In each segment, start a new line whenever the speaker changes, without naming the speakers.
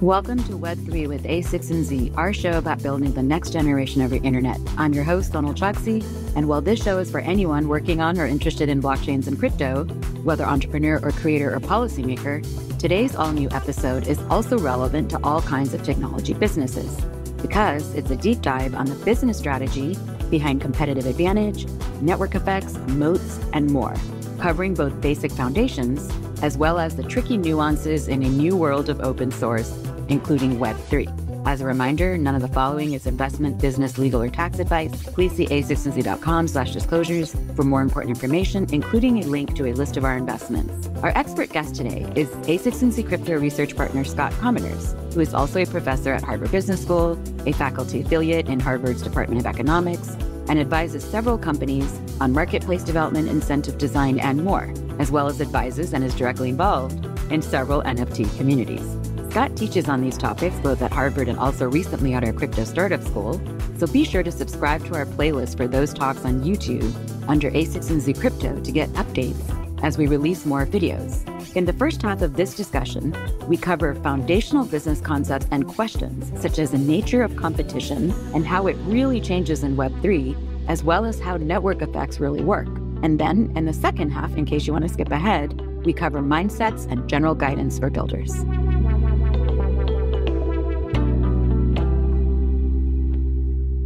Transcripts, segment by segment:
Welcome to Web3 with a16z, our show about building the next generation of the internet. I'm your host, Sonal Chokshi, and while this show is for anyone working on or interested in blockchains and crypto, whether entrepreneur or creator or policymaker, today's all new episode is also relevant to all kinds of technology businesses because it's a deep dive on the business strategy behind competitive advantage, network effects, moats, and more, covering both basic foundations as well as the tricky nuances in a new world of open source including Web3. As a reminder, none of the following is investment, business, legal, or tax advice. Please see a16z.com slash disclosures for more important information, including a link to a list of our investments. Our expert guest today is a16z crypto research partner Scott Kominers, who is also a professor at Harvard Business School, a faculty affiliate in Harvard's Department of Economics, and advises several companies on marketplace development, incentive design, and more, as well as advises and is directly involved in several NFT communities. Scott teaches on these topics both at Harvard and also recently at our crypto startup school. So be sure to subscribe to our playlist for those talks on YouTube under a16z Crypto to get updates as we release more videos. In the first half of this discussion, we cover foundational business concepts and questions such as the nature of competition and how it really changes in Web3, as well as how network effects really work. And then in the second half, in case you want to skip ahead, we cover mindsets and general guidance for builders.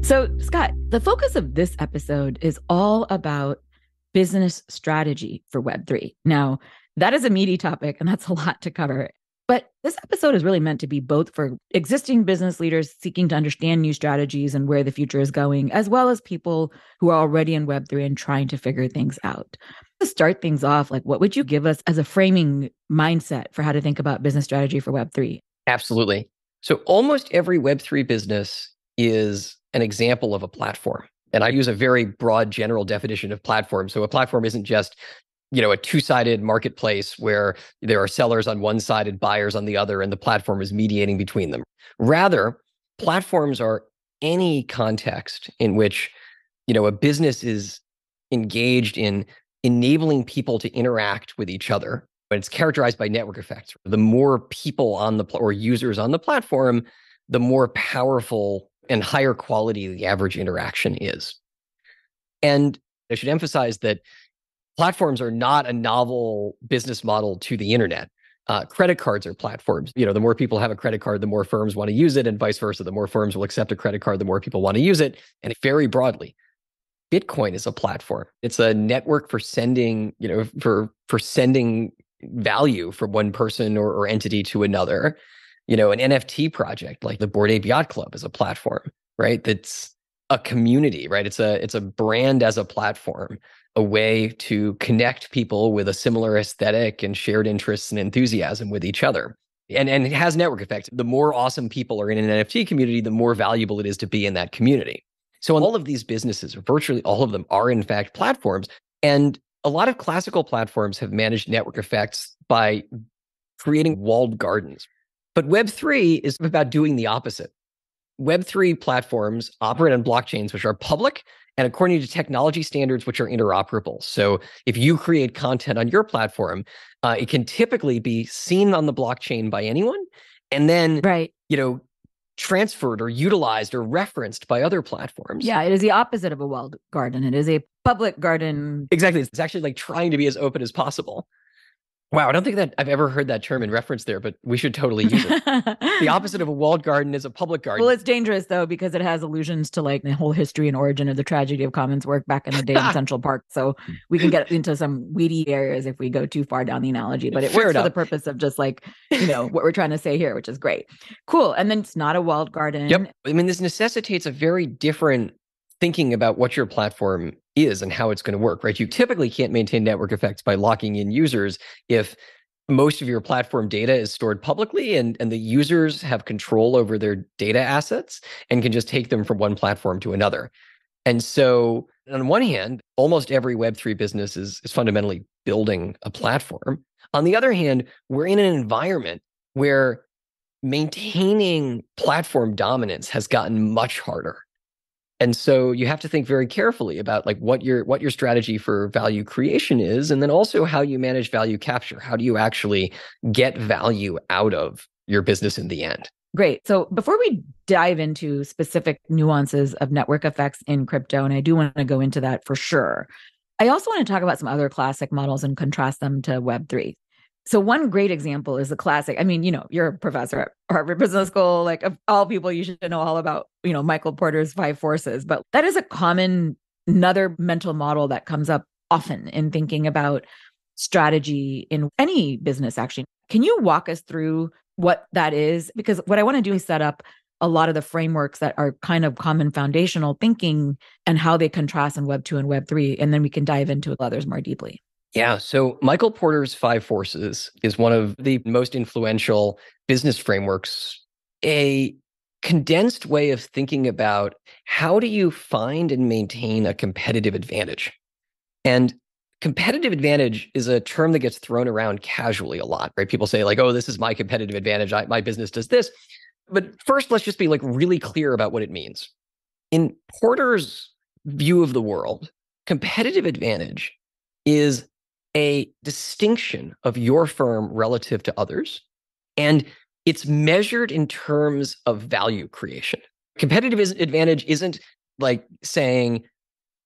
So, Scott, the focus of this episode is all about business strategy for Web3. Now, that is a meaty topic and that's a lot to cover. But this episode is really meant to be both for existing business leaders seeking to understand new strategies and where the future is going, as well as people who are already in Web3 and trying to figure things out. To start things off, like what would you give us as a framing mindset for how to think about business strategy for Web3?
Absolutely. So almost every Web3 business is an example of a platform. And I use a very broad general definition of platform. So a platform isn't just you know a two-sided marketplace where there are sellers on one side and buyers on the other and the platform is mediating between them rather platforms are any context in which you know a business is engaged in enabling people to interact with each other but it's characterized by network effects the more people on the or users on the platform the more powerful and higher quality the average interaction is. And I should emphasize that platforms are not a novel business model to the internet. Uh, credit cards are platforms. You know, the more people have a credit card, the more firms want to use it, and vice versa. The more firms will accept a credit card, the more people want to use it. And very broadly, Bitcoin is a platform. It's a network for sending, you know, for for sending value from one person or, or entity to another you know, an NFT project like the Bored Ape Yacht Club is a platform, right? That's a community, right? It's a it's a brand as a platform, a way to connect people with a similar aesthetic and shared interests and enthusiasm with each other. And and it has network effect. The more awesome people are in an NFT community, the more valuable it is to be in that community. So all of these businesses, virtually all of them are in fact platforms. And a lot of classical platforms have managed network effects by creating walled gardens, but Web3 is about doing the opposite. Web3 platforms operate on blockchains which are public and according to technology standards which are interoperable. So if you create content on your platform, uh, it can typically be seen on the blockchain by anyone and then right. you know transferred or utilized or referenced by other platforms.
Yeah, it is the opposite of a walled garden. It is a public garden.
Exactly. It's actually like trying to be as open as possible. Wow, I don't think that I've ever heard that term in reference there, but we should totally use it. the opposite of a walled garden is a public garden.
Well, it's dangerous though because it has allusions to like the whole history and origin of the tragedy of Commons work back in the day in Central Park. So we can get into some weedy areas if we go too far down the analogy, but it Fair works enough. for the purpose of just like, you know, what we're trying to say here, which is great. Cool. And then it's not a walled garden.
Yep. I mean, this necessitates a very different thinking about what your platform is and how it's going to work, right? You typically can't maintain network effects by locking in users if most of your platform data is stored publicly and, and the users have control over their data assets and can just take them from one platform to another. And so, on one hand, almost every Web3 business is, is fundamentally building a platform. On the other hand, we're in an environment where maintaining platform dominance has gotten much harder and so you have to think very carefully about like what your what your strategy for value creation is and then also how you manage value capture how do you actually get value out of your business in the end.
Great. So before we dive into specific nuances of network effects in crypto, and I do want to go into that for sure, I also want to talk about some other classic models and contrast them to Web3. So one great example is the classic. I mean, you know, you're a professor at Harvard Business School. Like of all people, you should know all about, you know, Michael Porter's five forces. But that is a common another mental model that comes up often in thinking about strategy in any business actually. Can you walk us through what that is? Because what I want to do is set up a lot of the frameworks that are kind of common foundational thinking and how they contrast in Web 2 and Web 3. And then we can dive into others more deeply.
Yeah. So Michael Porter's Five Forces is one of the most influential business frameworks, a condensed way of thinking about how do you find and maintain a competitive advantage. And competitive advantage is a term that gets thrown around casually a lot, right? People say, like, oh, this is my competitive advantage. I, my business does this. But first, let's just be like really clear about what it means. In Porter's view of the world, competitive advantage is a distinction of your firm relative to others. And it's measured in terms of value creation. Competitive advantage isn't like saying,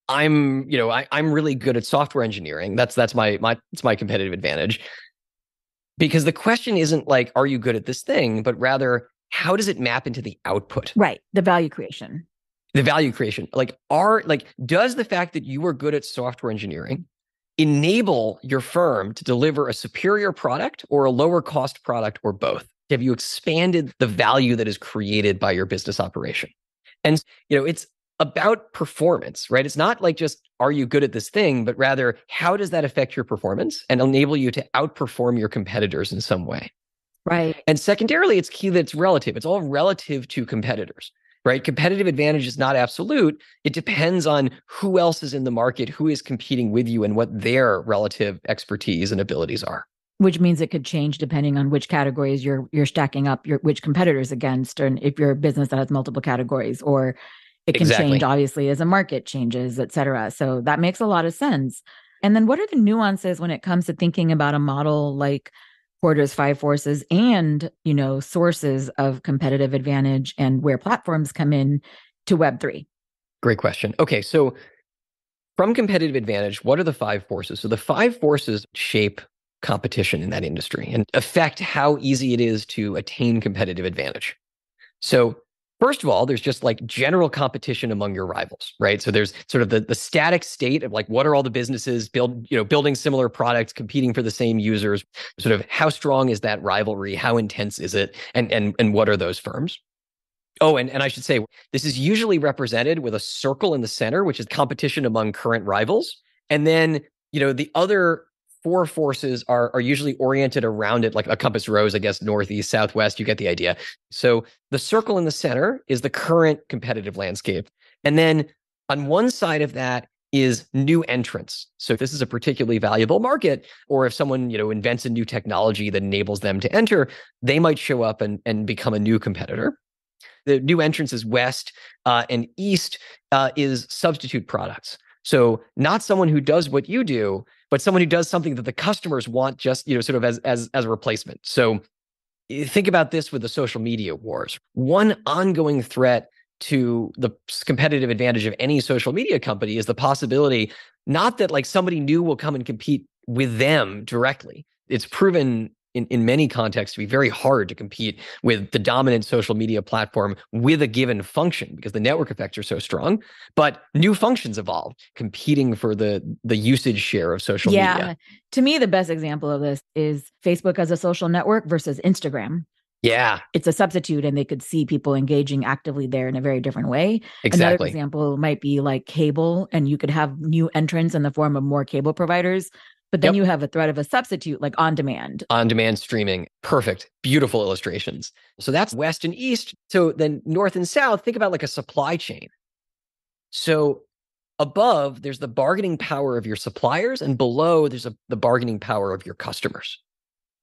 I'm, you know, I, I'm really good at software engineering. That's that's my my it's my competitive advantage. Because the question isn't like, are you good at this thing, but rather, how does it map into the output?
Right. The value creation.
The value creation. Like, are like, does the fact that you are good at software engineering enable your firm to deliver a superior product or a lower cost product or both? Have you expanded the value that is created by your business operation? And you know, it's about performance, right? It's not like just are you good at this thing, but rather how does that affect your performance and enable you to outperform your competitors in some way?
Right.
And secondarily, it's key that it's relative. It's all relative to competitors, right? Competitive advantage is not absolute. It depends on who else is in the market, who is competing with you, and what their relative expertise and abilities are
which means it could change depending on which categories you're you're stacking up your which competitors against and if you're a business that has multiple categories or it can exactly. change obviously as a market changes et cetera so that makes a lot of sense and then what are the nuances when it comes to thinking about a model like porter's five forces and you know sources of competitive advantage and where platforms come in to web3
great question. Okay so from competitive advantage what are the five forces? So the five forces shape competition in that industry and affect how easy it is to attain competitive advantage. So, first of all, there's just like general competition among your rivals, right? So there's sort of the, the static state of like what are all the businesses build, you know, building similar products, competing for the same users, sort of how strong is that rivalry? How intense is it? And and and what are those firms? Oh, and, and I should say this is usually represented with a circle in the center, which is competition among current rivals. And then, you know, the other four forces are are usually oriented around it like a compass rose i guess northeast southwest you get the idea. So the circle in the center is the current competitive landscape. And then on one side of that is new entrants. So if this is a particularly valuable market or if someone you know invents a new technology that enables them to enter they might show up and, and become a new competitor. The new entrance is west uh, and east uh, is substitute products. So not someone who does what you do, but someone who does something that the customers want just, you know, sort of as as as a replacement. So think about this with the social media wars. One ongoing threat to the competitive advantage of any social media company is the possibility not that like somebody new will come and compete with them directly. It's proven in, in many contexts to be very hard to compete with the dominant social media platform with a given function because the network effects are so strong but new functions evolve competing for the the usage share of social yeah. media
to me the best example of this is facebook as a social network versus instagram
yeah.
It's a substitute and they could see people engaging actively there in a very different way.
Exactly.
Another example might be like cable and you could have new entrants in the form of more cable providers but then yep. you have a threat of a substitute like on demand.
On demand streaming. Perfect. Beautiful illustrations. So that's west and east. So then north and south, think about like a supply chain. So above, there's the bargaining power of your suppliers, and below, there's a, the bargaining power of your customers.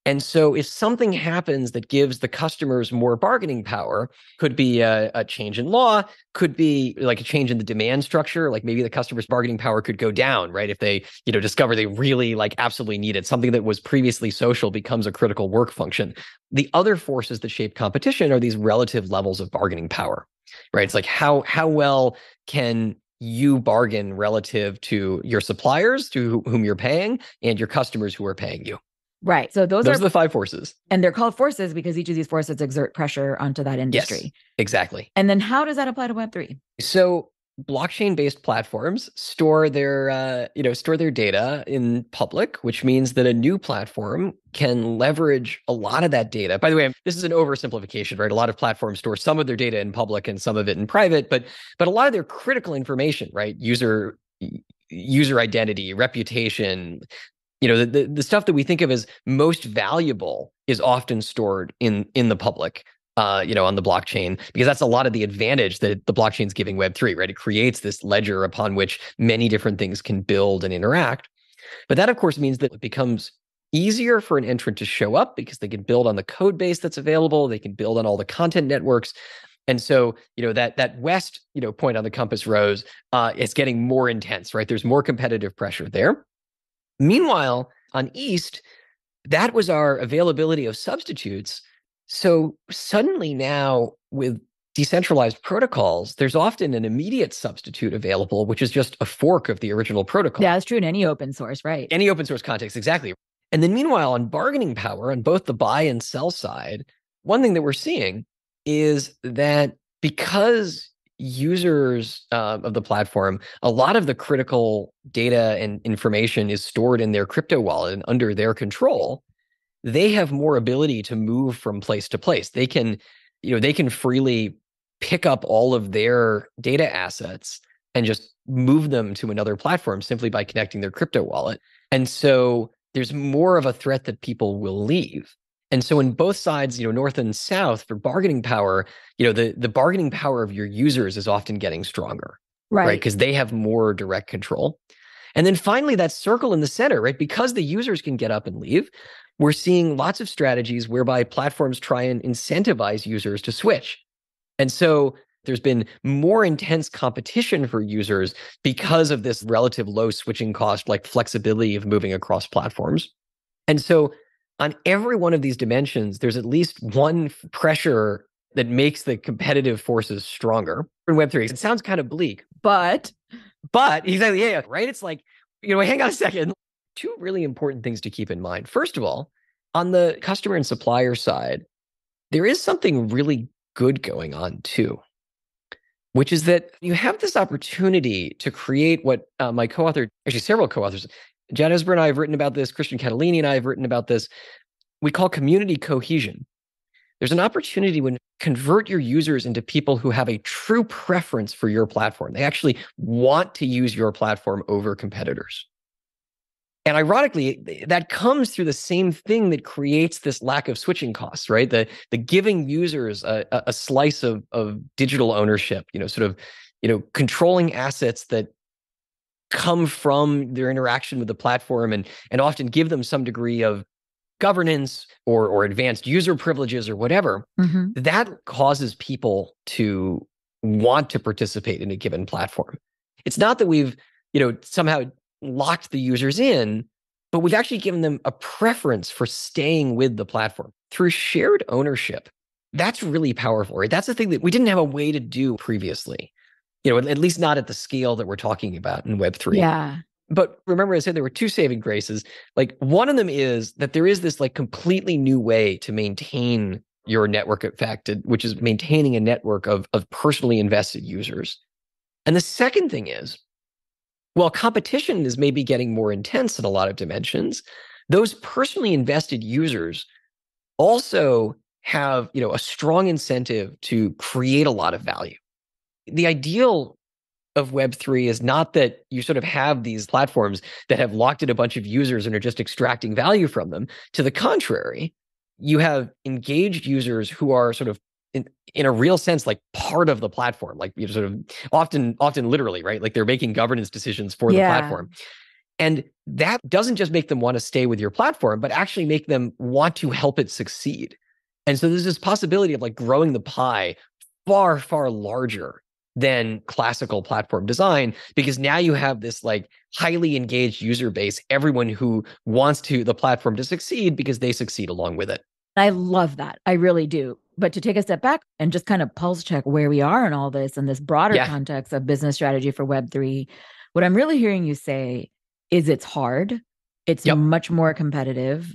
And so, if something happens that gives the customers more bargaining power, could be a, a, change in law, could be like a change in the demand structure. Like maybe the customer's bargaining power could go down, right? If they, you know, discover they really like absolutely need it, something that was previously social becomes a critical work function. The other forces that shape competition are these relative levels of bargaining power, right? It's like how how well can you bargain relative to your suppliers to whom you're paying and your customers who are paying you.
Right. So those,
those
are,
are, the five forces.
And they're called forces because each of these forces exert pressure onto that industry.
Yes, exactly.
And then how does that apply to Web3?
So blockchain based platforms store their uh, you know store their data in public which means that a new platform can leverage a lot of that data by the way this is an oversimplification right a lot of platforms store some of their data in public and some of it in private but but a lot of their critical information right user user identity reputation you know the, the, the stuff that we think of as most valuable is often stored in in the public uh, you know, on the blockchain, because that's a lot of the advantage that the blockchain is giving Web3, right? It creates this ledger upon which many different things can build and interact. But that, of course, means that it becomes easier for an entrant to show up because they can build on the code base that's available. They can build on all the content networks. And so, you know, that that west, you know, point on the compass rose uh, is getting more intense, right? There's more competitive pressure there. Meanwhile, on east, that was our availability of substitutes so suddenly now with decentralized protocols, there's often an immediate substitute available, which is just a fork of the original protocol.
Yeah, that's true in any open source, right?
Any open source context, exactly. And then meanwhile, on bargaining power on both the buy and sell side, one thing that we're seeing is that because users uh, of the platform, a lot of the critical data and information is stored in their crypto wallet and under their control they have more ability to move from place to place. They can, you know, they can freely pick up all of their data assets and just move them to another platform simply by connecting their crypto wallet. And so there's more of a threat that people will leave. And so in both sides, you know, north and south for bargaining power, you know, the the bargaining power of your users is often getting stronger.
Right. Right.
Because they have more direct control. And then finally, that circle in the center, right? Because the users can get up and leave, we're seeing lots of strategies whereby platforms try and incentivize users to switch. And so there's been more intense competition for users because of this relative low switching cost, like flexibility of moving across platforms. And so on every one of these dimensions, there's at least one pressure that makes the competitive forces stronger in Web3. It sounds kind of bleak,
but
but exactly, yeah, yeah, right. It's like, you know, hang on a second two really important things to keep in mind. First of all, on the customer and supplier side, there is something really good going on too, which is that you have this opportunity to create what uh, my co author, actually, several co authors, Jad and I have written about this, Christian Catalini and I have written about this. We call community cohesion. There's an opportunity when convert your users into people who have a true preference for your platform. They actually want to use your platform over competitors. And ironically, that comes through the same thing that creates this lack of switching costs, right? The the giving users a, a slice of of digital ownership, you know, sort of, you know, controlling assets that come from their interaction with the platform and and often give them some degree of governance or or advanced user privileges or whatever mm-hmm. that causes people to want to participate in a given platform it's not that we've you know somehow locked the users in, but we've actually given them a preference for staying with the platform through shared ownership. That's really powerful, right? That's the thing that we didn't have a way to do previously, you know, at least not at the scale that we're talking about in Web3.
Yeah.
But remember, I said there were two saving graces. Like one of them is that there is this like completely new way to maintain your network effect, which is maintaining a network of, of personally invested users. And the second thing is while competition is maybe getting more intense in a lot of dimensions, those personally invested users also have, you know, a strong incentive to create a lot of value. The ideal of Web3 is not that you sort of have these platforms that have locked in a bunch of users and are just extracting value from them. To the contrary, you have engaged users who are sort of in, in a real sense like part of the platform like you know, sort of often often literally right like they're making governance decisions for the yeah. platform And that doesn't just make them want to stay with your platform, but actually make them want to help it succeed. And so there's this possibility of like growing the pie far, far larger than classical platform design because now you have this like highly engaged user base, everyone who wants to the platform to succeed because they succeed along with it.
I love that. I really do. But to take a step back and just kind of pulse check where we are in all this and this broader yeah. context of business strategy for Web3, what I'm really hearing you say is it's hard. It's yep. much more competitive.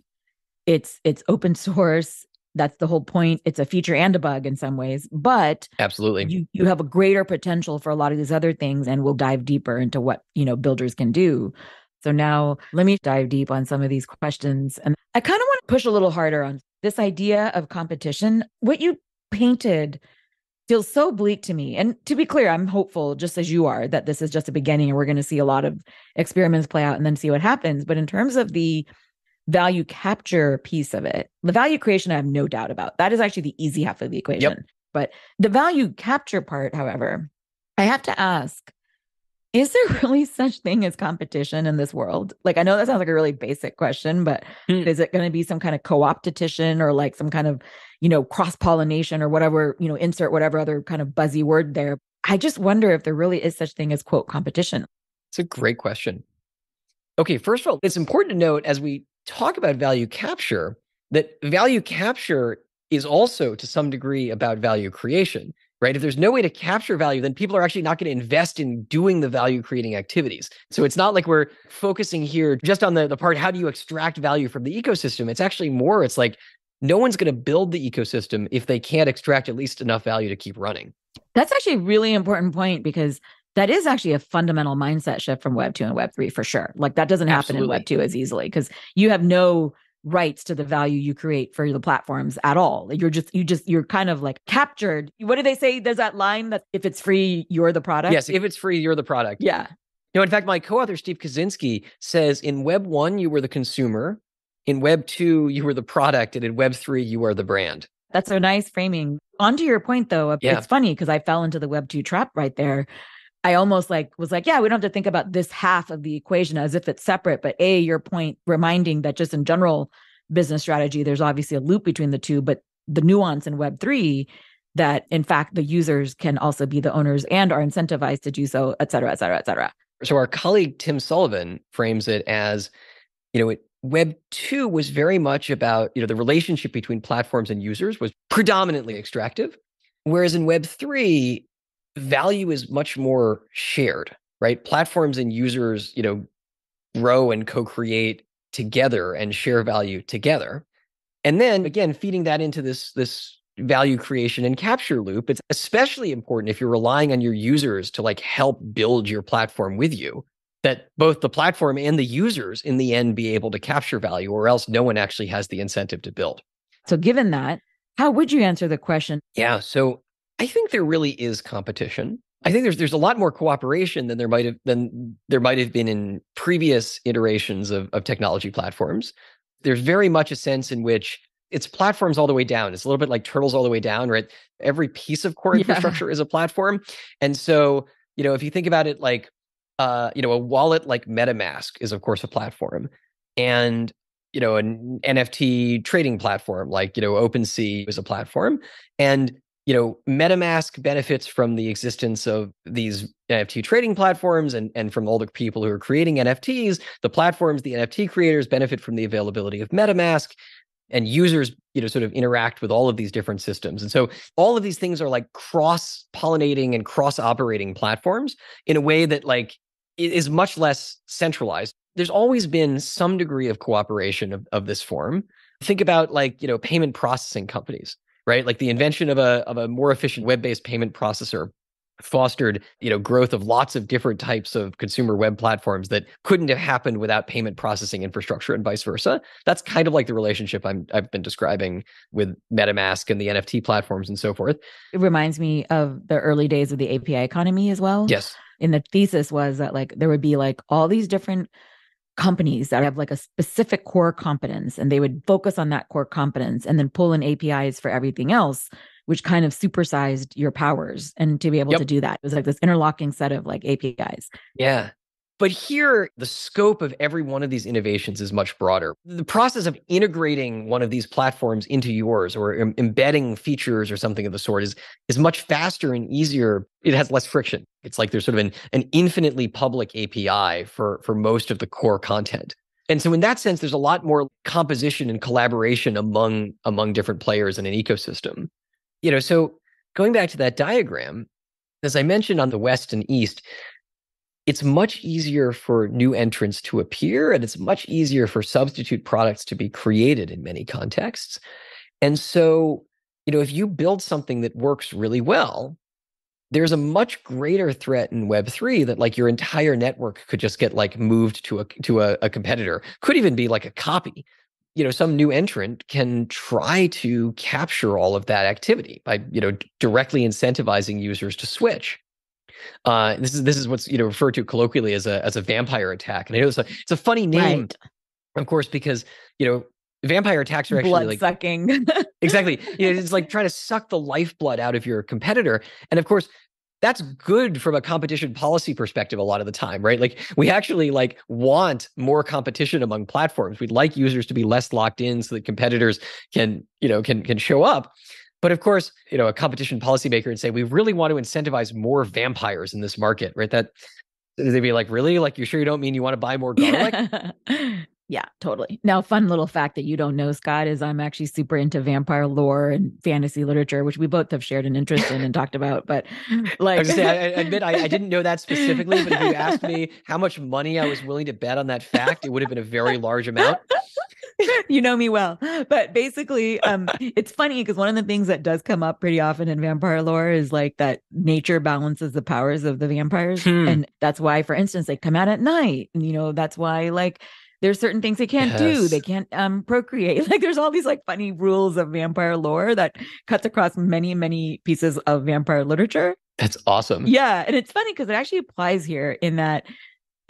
It's it's open source that's the whole point. It's a feature and a bug in some ways but
absolutely.
you you have a greater potential for a lot of these other things and we'll dive deeper into what you know builders can do. So now let me dive deep on some of these questions and i kind of want to push a little harder on this idea of competition. What you painted feels so bleak to me and to be clear i'm hopeful just as you are that this is just a beginning and we're going to see a lot of experiments play out and then see what happens. But in terms of the value capture piece of it. The value creation, I have no doubt about. That is actually the easy half of the equation. Yep. But the value capture part, however, I have to ask is there really such thing as competition in this world? Like I know that sounds like a really basic question, but mm. is it going to be some kind of co-opetition or like some kind of, you know, cross-pollination or whatever, you know, insert whatever other kind of buzzy word there. I just wonder if there really is such thing as quote competition.
It's a great question. Okay, first of all, it's important to note as we talk about value capture that value capture is also to some degree about value creation right? If there's no way to capture value then people are actually not going to invest in doing the value creating activities. So it's not like we're focusing here just on the, the part how do you extract value from the ecosystem? It's actually more it's like no one's going to build the ecosystem if they can't extract at least enough value to keep running.
That's actually a really important point because that is actually a fundamental mindset shift from web 2 and web 3 for sure. Like that doesn't happen Absolutely. in web 2 as easily because you have no rights to the value you create for the platforms at all. You're just you just you're kind of like captured. What do they say? There's that line that if it's free you're the product.
Yes if it's free you're the product.
Yeah.
No in fact my co-author steve kaczynski says in web 1 you were the consumer. In web 2 you were the product. And in web 3 you are the brand.
That's a nice framing. On to your point though yeah. it's funny because i fell into the web 2 trap right there I almost like was like, yeah, we don't have to think about this half of the equation as if it's separate. But A, your point reminding that just in general business strategy, there's obviously a loop between the two, but the nuance in Web3 that in fact the users can also be the owners and are incentivized to do so, et cetera, et cetera, et cetera.
So our colleague Tim Sullivan frames it as, you know, it, Web 2 was very much about, you know, the relationship between platforms and users was predominantly extractive. Whereas in Web 3, value is much more shared, right? Platforms and users, you know, grow and co-create together and share value together. And then again, feeding that into this this value creation and capture loop, it's especially important if you're relying on your users to like help build your platform with you that both the platform and the users in the end be able to capture value or else no one actually has the incentive to build.
So given that, how would you answer the question?
Yeah, so I think there really is competition. I think there's there's a lot more cooperation than there might have than there might have been in previous iterations of, of technology platforms. There's very much a sense in which it's platforms all the way down. It's a little bit like turtles all the way down, right? Every piece of core infrastructure yeah. is a platform. And so, you know, if you think about it like uh, you know, a wallet like MetaMask is of course a platform. And you know, an NFT trading platform like, you know, OpenSea is a platform. And you know, MetaMask benefits from the existence of these NFT trading platforms and, and from all the people who are creating NFTs. The platforms, the NFT creators benefit from the availability of MetaMask and users, you know, sort of interact with all of these different systems. And so all of these things are like cross-pollinating and cross-operating platforms in a way that like is much less centralized. There's always been some degree of cooperation of, of this form. Think about like, you know, payment processing companies right? Like the invention of a of a more efficient web-based payment processor fostered you know growth of lots of different types of consumer web platforms that couldn't have happened without payment processing infrastructure and vice versa. That's kind of like the relationship I'm, i've been describing with metamask and the nft platforms and so forth.
It reminds me of the early days of the api economy as well.
Yes.
And the thesis was that like there would be like all these different companies that have like a specific core competence and they would focus on that core competence and then pull in APIs for everything else, which kind of supersized your powers. And to be able yep. to do that, it was like this interlocking set of like APIs.
Yeah. But here, the scope of every one of these innovations is much broader. The process of integrating one of these platforms into yours or em- embedding features or something of the sort is, is much faster and easier. It has less friction. It's like there's sort of an, an infinitely public API for, for most of the core content. And so in that sense, there's a lot more composition and collaboration among among different players in an ecosystem. You know, so going back to that diagram, as I mentioned on the West and East, it's much easier for new entrants to appear and it's much easier for substitute products to be created in many contexts. And so, you know, if you build something that works really well, there's a much greater threat in web3 that like your entire network could just get like moved to a to a, a competitor. Could even be like a copy. You know some new entrant can try to capture all of that activity by you know directly incentivizing users to switch uh, this is this is what's you know referred to colloquially as a as a vampire attack, and I know it's a it's a funny name, right. of course, because you know vampire attacks are actually
blood
like
sucking.
exactly, you know, it's like trying to suck the lifeblood out of your competitor, and of course. That's good from a competition policy perspective a lot of the time, right? Like we actually like want more competition among platforms. We'd like users to be less locked in so that competitors can, you know, can can show up. But of course, you know, a competition policymaker would say, we really want to incentivize more vampires in this market, right? That they'd be like, really? Like, you sure you don't mean you want to buy more garlic?
yeah, totally. Now, fun little fact that you don't know, Scott, is I'm actually super into vampire lore and fantasy literature, which we both have shared an interest in and talked about. But like,
I, say, I, I admit I, I, didn't know that specifically, but if you asked me how much money I was willing to bet on that fact, it would have been a very large amount.
you know me well. But basically, um, it's funny because one of the things that does come up pretty often in vampire lore is like that nature balances the powers of the vampires. Hmm. And that's why, for instance, they come out at night. And, you know, that's why like there's certain things they can't yes. do. They can't um procreate. Like there's all these like funny rules of vampire lore that cuts across many, many pieces of vampire literature.
That's awesome.
Yeah. And it's funny because it actually applies here in that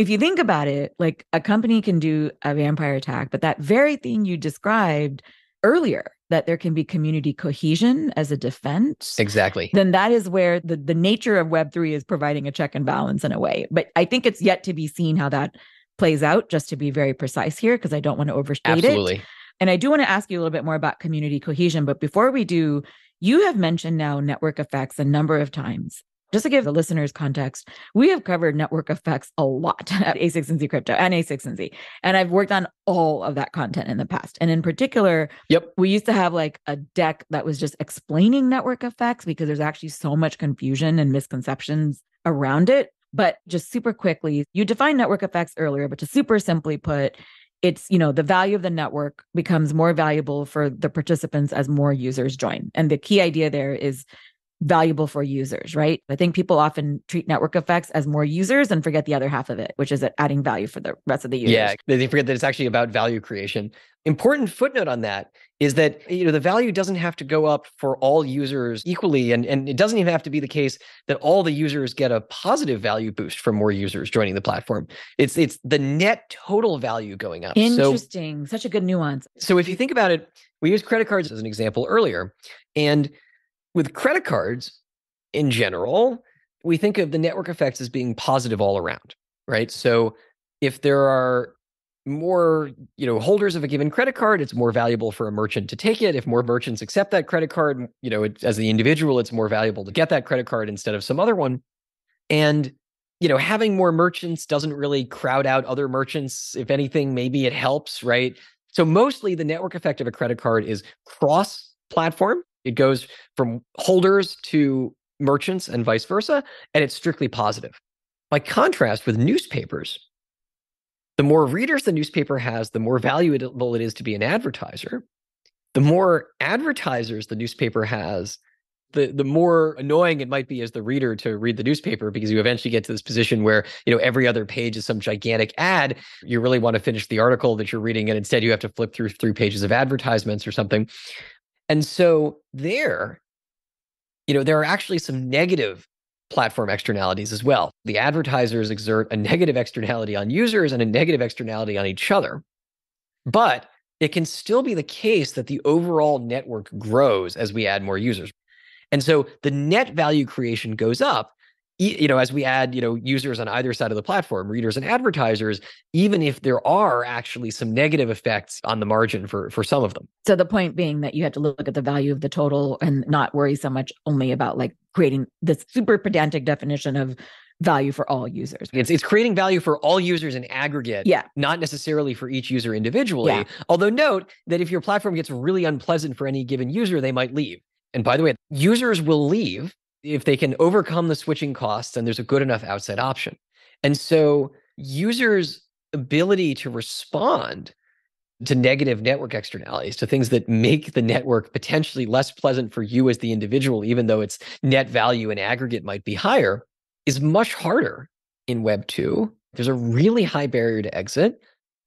if you think about it, like a company can do a vampire attack, but that very thing you described earlier, that there can be community cohesion as a defense.
Exactly.
Then that is where the, the nature of Web3 is providing a check and balance in a way. But I think it's yet to be seen how that plays out, just to be very precise here, because I don't want to overstate
Absolutely.
it. And I do want to ask you a little bit more about community cohesion. But before we do, you have mentioned now network effects a number of times. Just to give the listeners context, we have covered network effects a lot at A16Z Crypto and A16Z. And I've worked on all of that content in the past. And in particular,
yep.
we used to have like a deck that was just explaining network effects because there's actually so much confusion and misconceptions around it. But just super quickly, you defined network effects earlier, but to super simply put, it's you know the value of the network becomes more valuable for the participants as more users join and the key idea there is valuable for users, right? I think people often treat network effects as more users and forget the other half of it, which is adding value for the rest of the users.
Yeah, they forget that it's actually about value creation. Important footnote on that is that you know the value doesn't have to go up for all users equally and and it doesn't even have to be the case that all the users get a positive value boost from more users joining the platform. It's it's the net total value going up.
Interesting. So, Such a good nuance.
So if you think about it, we used credit cards as an example earlier and with credit cards in general, we think of the network effects as being positive all around, right? So if there are more you know holders of a given credit card it's more valuable for a merchant to take it. If more merchants accept that credit card you know it, as the individual it's more valuable to get that credit card instead of some other one. And you know having more merchants doesn't really crowd out other merchants. If anything maybe it helps right? So mostly the network effect of a credit card is cross platform it goes from holders to merchants and vice versa, and it's strictly positive. By contrast, with newspapers, the more readers the newspaper has, the more valuable it is to be an advertiser. The more advertisers the newspaper has, the the more annoying it might be as the reader to read the newspaper because you eventually get to this position where you know every other page is some gigantic ad you really want to finish the article that you're reading and instead you have to flip through three pages of advertisements or something and so there, you know, there are actually some negative platform externalities as well. The advertisers exert a negative externality on users and a negative externality on each other. But it can still be the case that the overall network grows as we add more users. And so the net value creation goes up, you know, as we add, you know, users on either side of the platform, readers and advertisers, even if there are actually some negative effects on the margin for for some of them.
So the point being that you have to look at the value of the total and not worry so much only about like creating this super pedantic definition of value for all users.
It's it's creating value for all users in aggregate,
yeah.
not necessarily for each user individually.
Yeah.
Although note that if your platform gets really unpleasant for any given user, they might leave. And by the way, users will leave if they can overcome the switching costs and there's a good enough outside option. And so users' ability to respond to negative network externalities, to things that make the network potentially less pleasant for you as the individual, even though its net value in aggregate might be higher, is much harder in Web 2. There's a really high barrier to exit.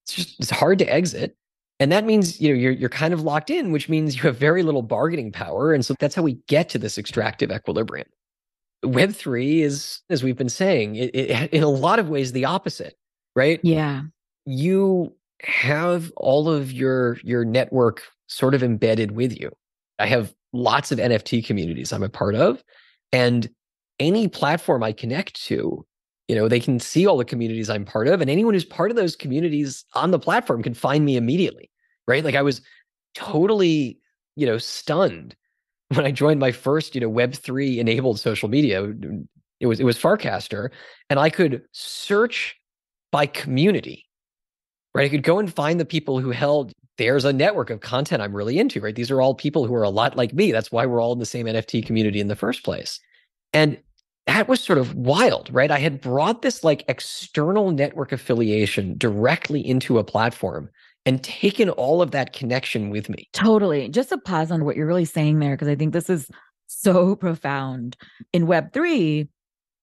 It's just it's hard to exit. And that means you know you're you're kind of locked in, which means you have very little bargaining power. And so that's how we get to this extractive equilibrium. Web three is, as we've been saying, it, it, in a lot of ways the opposite, right?
Yeah.
You have all of your your network sort of embedded with you. I have lots of NFT communities I'm a part of, and any platform I connect to you know they can see all the communities i'm part of and anyone who's part of those communities on the platform can find me immediately right? Like i was totally you know stunned when i joined my first you know web3 enabled social media. It was it was farcaster and i could search by community right? I could go and find the people who held there's a network of content i'm really into right? These are all people who are a lot like me. That's why we're all in the same nft community in the first place. And that was sort of wild, right? I had brought this like external network affiliation directly into a platform and taken all of that connection with me.
Totally. Just to pause on what you're really saying there, because I think this is so profound. In Web3,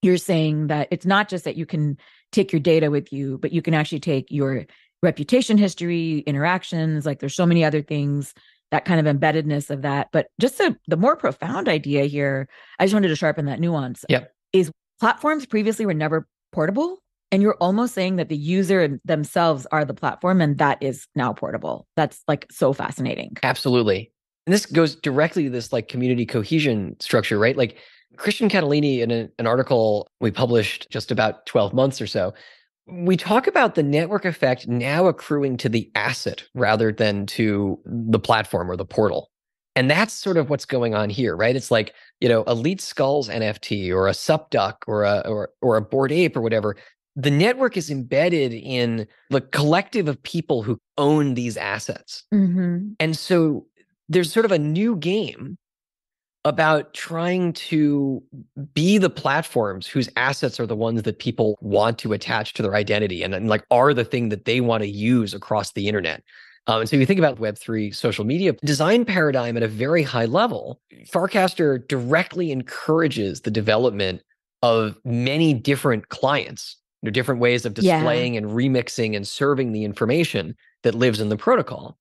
you're saying that it's not just that you can take your data with you, but you can actually take your reputation history, interactions, like there's so many other things that kind of embeddedness of that. But just the, the more profound idea here, I just wanted to sharpen that nuance.
Yep.
Is platforms previously were never portable. And you're almost saying that the user themselves are the platform and that is now portable. That's like so fascinating.
Absolutely. And this goes directly to this like community cohesion structure, right? Like Christian Catalini in a, an article we published just about 12 months or so we talk about the network effect now accruing to the asset rather than to the platform or the portal. And that's sort of what's going on here, right? It's like, you know, Elite Skulls NFT or a SupDuck or a or or a Bored Ape or whatever. The network is embedded in the collective of people who own these assets.
Mm-hmm.
And so there's sort of a new game about trying to be the platforms whose assets are the ones that people want to attach to their identity and, and like are the thing that they want to use across the internet. Um, and so you think about Web3 social media design paradigm at a very high level, Farcaster directly encourages the development of many different clients, you know, different ways of displaying yeah. and remixing and serving the information that lives in the protocol.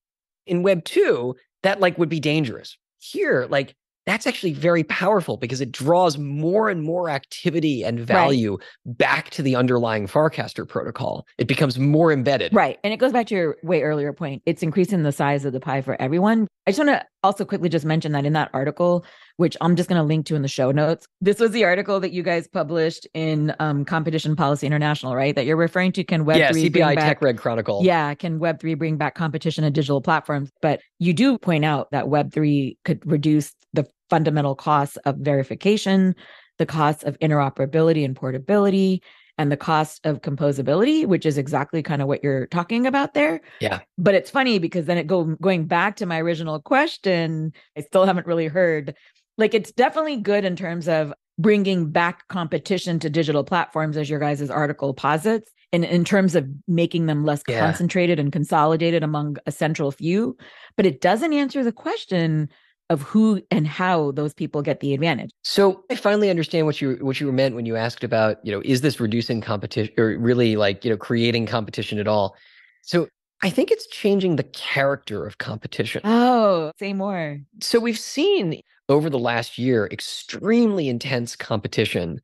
In Web 2, that like would be dangerous. Here, like that's actually very powerful because it draws more and more activity and value right. back to the underlying Farcaster protocol. It becomes more embedded.
Right. And it goes back to your way earlier point. It's increasing the size of the pie for everyone. I just want to also quickly just mention that in that article, which I'm just going to link to in the show notes, this was the article that you guys published in um, Competition Policy International, right? That you're referring to. Can Web3
yeah, CPI
bring back,
TechREG Chronicle.
Yeah, can Web3 bring back competition and digital platforms? But you do point out that Web3 could reduce the fundamental costs of verification, the costs of interoperability and portability, and the cost of composability, which is exactly kind of what you're talking about there.
Yeah.
But it's funny because then it go going back to my original question, I still haven't really heard. Like it's definitely good in terms of bringing back competition to digital platforms as your guys' article posits and in terms of making them less yeah. concentrated and consolidated among a central few but it doesn't answer the question of who and how those people get the advantage.
So I finally understand what you what you meant when you asked about, you know, is this reducing competition or really like, you know, creating competition at all? So I think it's changing the character of competition.
Oh, say more.
So we've seen over the last year extremely intense competition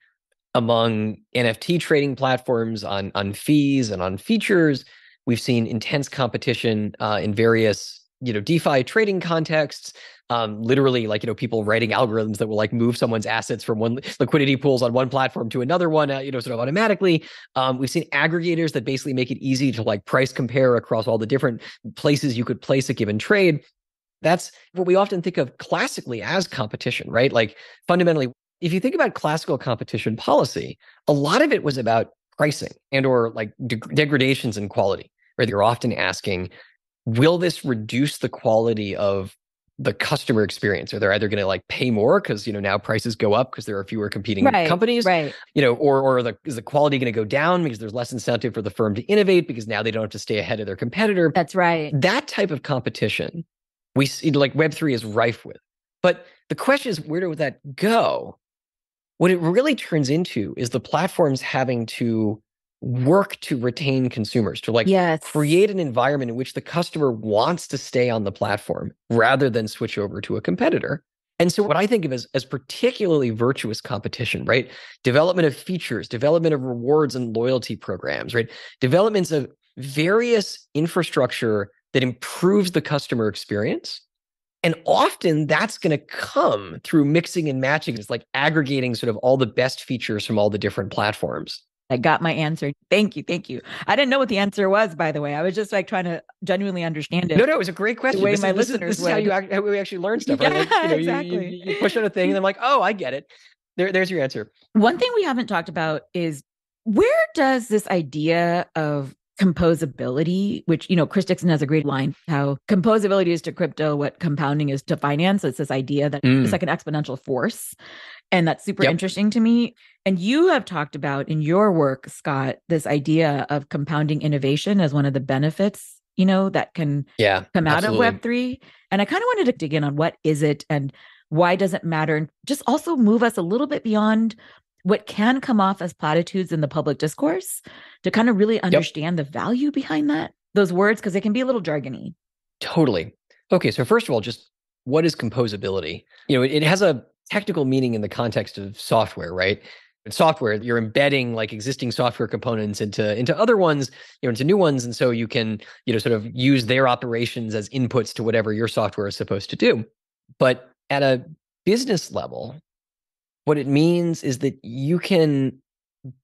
among NFT trading platforms on on fees and on features. We've seen intense competition uh, in various you know DeFi trading contexts, um, literally like you know people writing algorithms that will like move someone's assets from one liquidity pools on one platform to another one, uh, you know, sort of automatically. Um, we've seen aggregators that basically make it easy to like price compare across all the different places you could place a given trade. That's what we often think of classically as competition, right? Like fundamentally, if you think about classical competition policy, a lot of it was about pricing and or like de- degradations in quality, right? You're often asking, will this reduce the quality of the customer experience or they're either going to like pay more because you know now prices go up because there are fewer competing
right,
companies
right.
you know or or the, is the quality going to go down because there's less incentive for the firm to innovate because now they don't have to stay ahead of their competitor?
That's right.
That type of competition we see like web3 is rife with. But the question is where does that go? What it really turns into is the platforms having to work to retain consumers to like
yes.
create an environment in which the customer wants to stay on the platform rather than switch over to a competitor and so what i think of as, as particularly virtuous competition right development of features development of rewards and loyalty programs right developments of various infrastructure that improves the customer experience and often that's going to come through mixing and matching. It's like aggregating sort of all the best features from all the different platforms.
I got my answer. Thank you. Thank you. I didn't know what the answer was, by the way. I was just like trying to genuinely understand it.
No, no, it was a great question.
The way
this
my
is,
listeners
this is, this is how, you act, how we actually learn stuff.
Yeah,
right? Like, you know,
exactly.
You, you, you, push on a thing and I'm like, oh, I get it. There, there's your answer.
One thing we haven't talked about is where does this idea of composability, which, you know, Chris Dixon has a great line how composability is to crypto what compounding is to finance. It's this idea that mm. it's like an exponential force. And that's super yep. interesting to me. And you have talked about in your work, Scott, this idea of compounding innovation as one of the benefits, you know, that can
yeah,
come out
absolutely.
of Web3. And I kind of wanted to dig in on what is it and why does it matter? And just also move us a little bit beyond what can come off as platitudes in the public discourse to kind of really understand yep. the value behind that those words because they can be a little jargony
totally okay so first of all just what is composability you know it, it has a technical meaning in the context of software right in software you're embedding like existing software components into into other ones you know into new ones and so you can you know sort of use their operations as inputs to whatever your software is supposed to do but at a business level what it means is that you can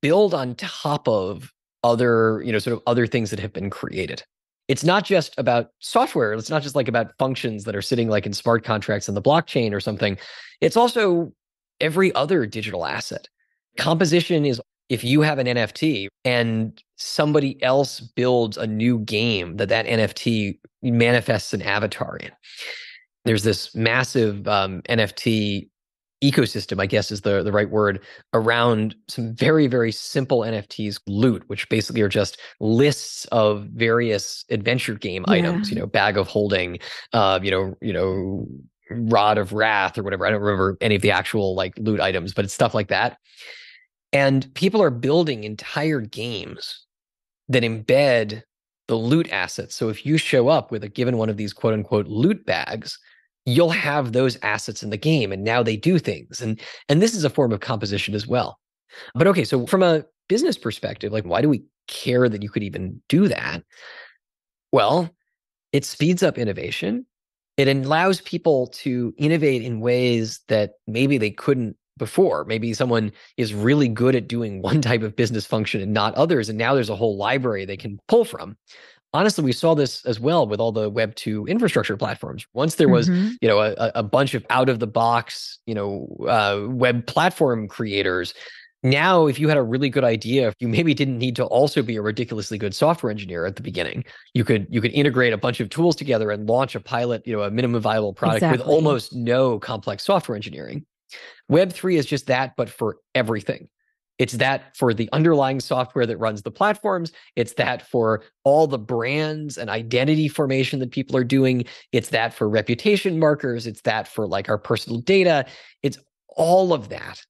build on top of other, you know, sort of other things that have been created. It's not just about software. It's not just like about functions that are sitting like in smart contracts in the blockchain or something. It's also every other digital asset. Composition is if you have an NFT and somebody else builds a new game that that NFT manifests an avatar in. There's this massive um, NFT ecosystem, I guess is the, the right word, around some very, very simple NFTs loot, which basically are just lists of various adventure game yeah. items, you know, bag of holding, uh, you know, you know, rod of wrath or whatever. I don't remember any of the actual like loot items, but it's stuff like that. And people are building entire games that embed the loot assets. So if you show up with a given one of these quote unquote loot bags, you'll have those assets in the game and now they do things and and this is a form of composition as well. But okay so from a business perspective like why do we care that you could even do that? Well it speeds up innovation. It allows people to innovate in ways that maybe they couldn't before. Maybe someone is really good at doing one type of business function and not others and now there's a whole library they can pull from honestly we saw this as well with all the web 2 infrastructure platforms once there was mm-hmm. you know a, a, bunch of out of the box you know uh, web platform creators now if you had a really good idea you maybe didn't need to also be a ridiculously good software engineer at the beginning you could you could integrate a bunch of tools together and launch a pilot you know a minimum viable product exactly. with almost no complex software engineering web 3 is just that but for everything it's that for the underlying software that runs the platforms. It's that for all the brands and identity formation that people are doing. It's that for reputation markers. It's that for like our personal data. It's all of that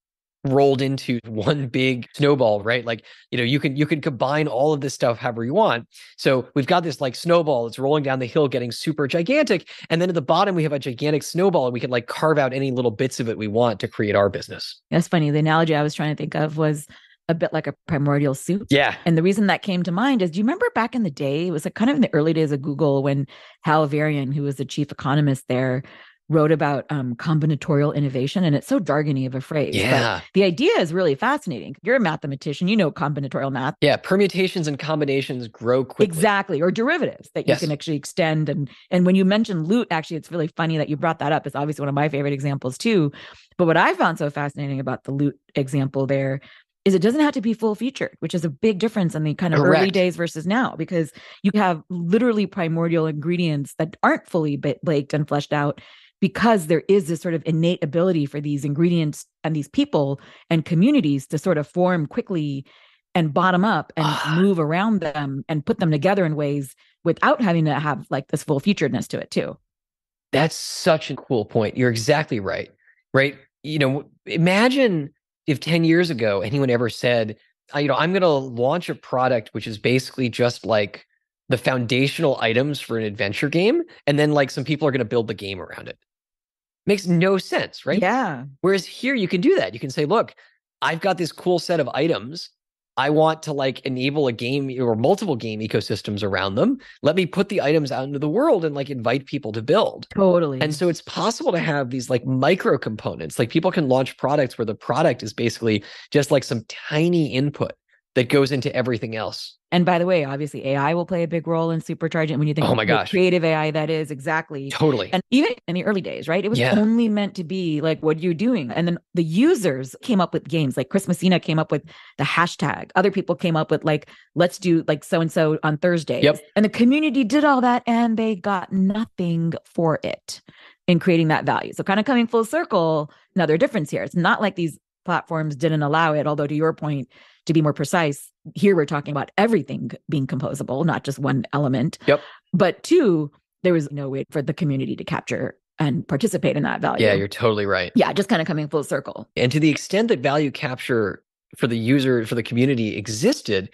rolled into one big snowball right like you know you can you can combine all of this stuff however you want so we've got this like snowball that's rolling down the hill getting super gigantic and then at the bottom we have a gigantic snowball and we can like carve out any little bits of it we want to create our business
that's funny the analogy i was trying to think of was a bit like a primordial soup.
Yeah.
And the reason that came to mind is do you remember back in the day, it was like kind of in the early days of Google when Hal Varian, who was the chief economist there, wrote about um, combinatorial innovation. And it's so jargony of a phrase.
Yeah.
But the idea is really fascinating. You're a mathematician, you know combinatorial math.
Yeah. Permutations and combinations grow quickly.
Exactly. Or derivatives that
Yes.
you can actually extend. And and when you mention loot, actually, it's really funny that you brought that up. It's obviously one of my favorite examples too. But what I found so fascinating about the loot example there is it doesn't have to be full featured, which is a big difference in the kind of early days versus now, because you have literally primordial ingredients that aren't fully ba- baked and fleshed out because there is this sort of innate ability for these ingredients and these people and communities to sort of form quickly and bottom up and
Ah.
move around them and put them together in ways without having to have like this full featuredness to it too.
That's such a cool point. You're exactly right. Right. You know, imagine if 10 years ago anyone ever said, "Uh, you know, I'm going to launch a product which is basically just like the foundational items for an adventure game. And then like some people are going to build the game around it. Makes no sense. Right.
Yeah.
Whereas here you can do that. You can say, look, I've got this cool set of items. I want to like enable a game or multiple game ecosystems around them. Let me put the items out into the world and like invite people to build.
Totally.
And so it's possible to have these like micro components. Like people can launch products where the product is basically just like some tiny input that goes into everything else.
And by the way, obviously AI will play a big role in supercharging when you think
Oh my gosh.
creative AI that is exactly.
Totally.
And even in the early days, right? It was
Yeah.
only meant to be like what are you're doing. And then the users came up with games like Chris Messina came up with the hashtag. Other people came up with like, let's do like so and so on Thursday.
Yep.
And the community did all that and they got nothing for it in creating that value. So kind of coming full circle, another difference here. It's not like these platforms didn't allow it, although to your point, to be more precise, here we're talking about everything being composable, not just one element.
Yep.
But two, there was no way for the community to capture and participate in that value.
yeah, you're totally right.
yeah, just kind of coming full circle.
And to the extent that value capture for the user, for the community existed,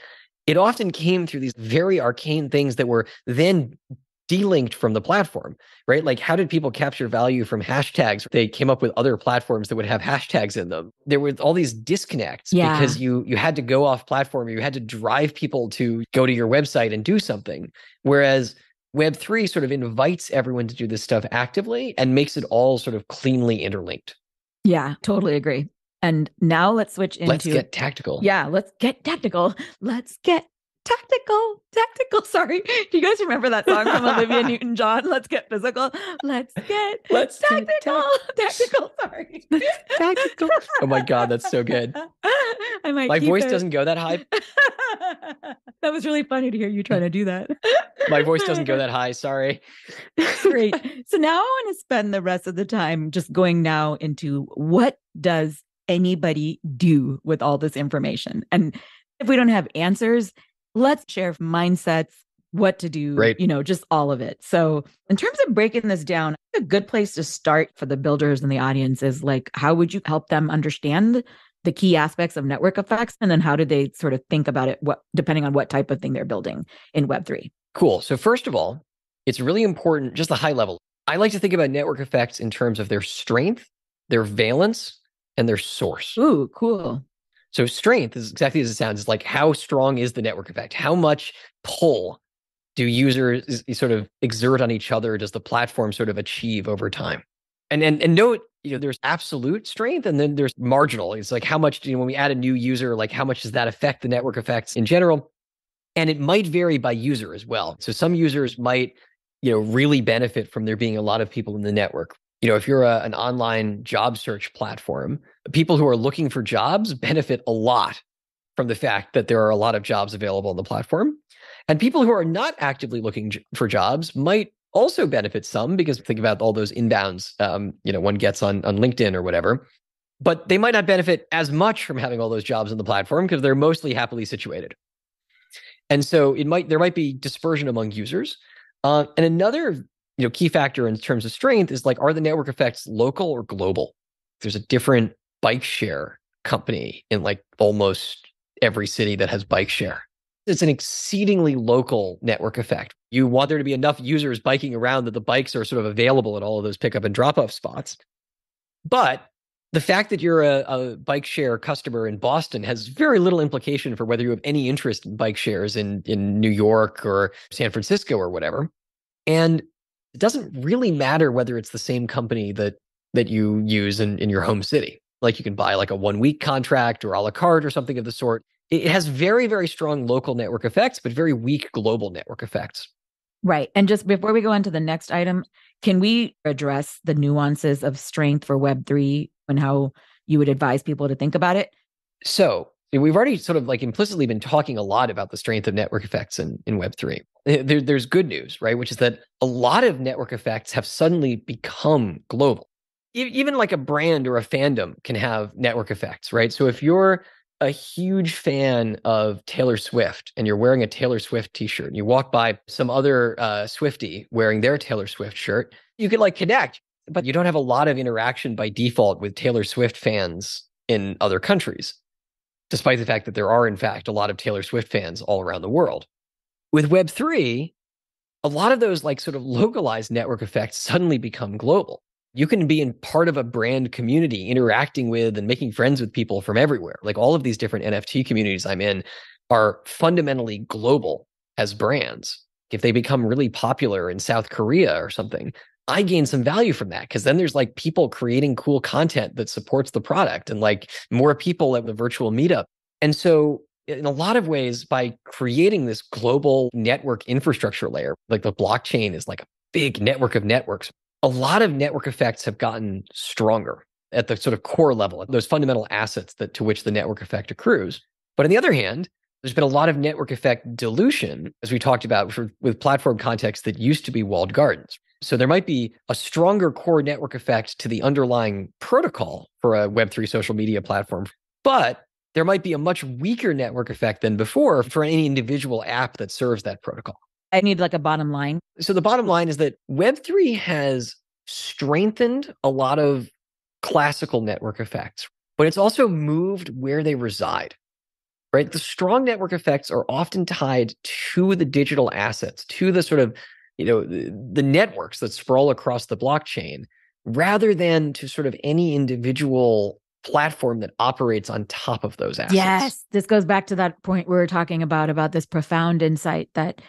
it often came through these very arcane things that were then delinked from the platform, right? Like, how did people capture value from hashtags? They came up with other platforms that would have hashtags in them. There were all these disconnects
Yeah.
because you you had to go off platform, you had to drive people to go to your website and do something. Whereas Web3 sort of invites everyone to do this stuff actively and makes it all sort of cleanly interlinked.
Yeah, totally agree. And now let's switch into
Let's get tactical.
yeah, let's get tactical. Let's get tactical. Tactical. Sorry. Do you guys remember that song from Olivia Newton John? Let's get physical. Let's get
Let's get
tactical. Tactical. Sorry.
tactical. Oh my God, that's so good.
I might
My voice
it.
doesn't go that high.
that was really funny to hear you trying to do that.
My voice doesn't go that high. Sorry.
Great. So now I want to spend the rest of the time just going now into what does anybody do with all this information? And if we don't have answers, let's share mindsets, what to do,
Right.
you know, just all of it. So, in terms of breaking this down, a good place to start for the builders and the audience is like, how would you help them understand the key aspects of network effects? And then how do they sort of think about it, what, depending on what type of thing they're building in Web3?
Cool. So, first of all, it's really important, just the high level. I like to think about network effects in terms of their strength, their valence, and their source.
Ooh, cool.
So, strength is exactly as it sounds. It's like how strong is the network effect? How much pull do users sort of exert on each other? Does the platform sort of achieve over time? And and and note, you know, there's absolute strength and then there's marginal. It's like how much, you know, when we add a new user, like how much does that affect the network effects in general? And it might vary by user as well. So some users might, you know, really benefit from there being a lot of people in the network. You know, if you're a, an online job search platform, people who are looking for jobs benefit a lot from the fact that there are a lot of jobs available on the platform. And people who are not actively looking for jobs might also benefit some because think about all those inbounds um, you know one gets on on LinkedIn or whatever. But they might not benefit as much from having all those jobs on the platform because they're mostly happily situated. And so it might there might be dispersion among users. Uh, and another you know key factor in terms of strength is like are the network effects local or global? There's a different bike share company in like almost every city that has bike share. It's an exceedingly local network effect. You want there to be enough users biking around that the bikes are sort of available at all of those pickup and drop off spots. But the fact that you're a, a, bike share customer in Boston has very little implication for whether you have any interest in bike shares in, in New York or San Francisco or whatever. And it doesn't really matter whether it's the same company that that you use in, in your home city. Like you can buy like a one week contract or a la carte or something of the sort. It has very, very strong local network effects, but very weak global network effects.
Right. And just before we go on to the next item, can we address the nuances of strength for Web3 and how you would advise people to think about it?
So, we've already sort of like implicitly been talking a lot about the strength of network effects in, in Web3. There, there's good news, right? Which is that a lot of network effects have suddenly become global. Even like a brand or a fandom can have network effects, right? So if you're a huge fan of Taylor Swift and you're wearing a Taylor Swift t-shirt and you walk by some other uh, Swiftie wearing their Taylor Swift shirt, you could like connect, but you don't have a lot of interaction by default with Taylor Swift fans in other countries, despite the fact that there are, in fact, a lot of Taylor Swift fans all around the world. With Web3, a lot of those like sort of localized network effects suddenly become global. You can be in part of a brand community interacting with and making friends with people from everywhere. Like all of these different nft communities i'm in are fundamentally global as brands. If they become really popular in south korea or something i gain some value from that because then there's like people creating cool content that supports the product and like more people at the virtual meetup. And so in a lot of ways by creating this global network infrastructure layer like the blockchain is like a big network of networks a lot of network effects have gotten stronger at the sort of core level, those fundamental assets that to which the network effect accrues. But on the other hand, there's been a lot of network effect dilution, as we talked about for, with platform contexts that used to be walled gardens. So there might be a stronger core network effect to the underlying protocol for a Web3 social media platform, but there might be a much weaker network effect than before for any individual app that serves that protocol.
I need like a bottom line.
So the bottom line is that Web3 has strengthened a lot of classical network effects, but it's also moved where they reside. Right? The strong network effects are often tied to the digital assets, to the sort of, you know, the, networks that sprawl across the blockchain, rather than to sort of any individual platform that operates on top of those assets.
Yes, this goes back to that point we were talking about about this profound insight that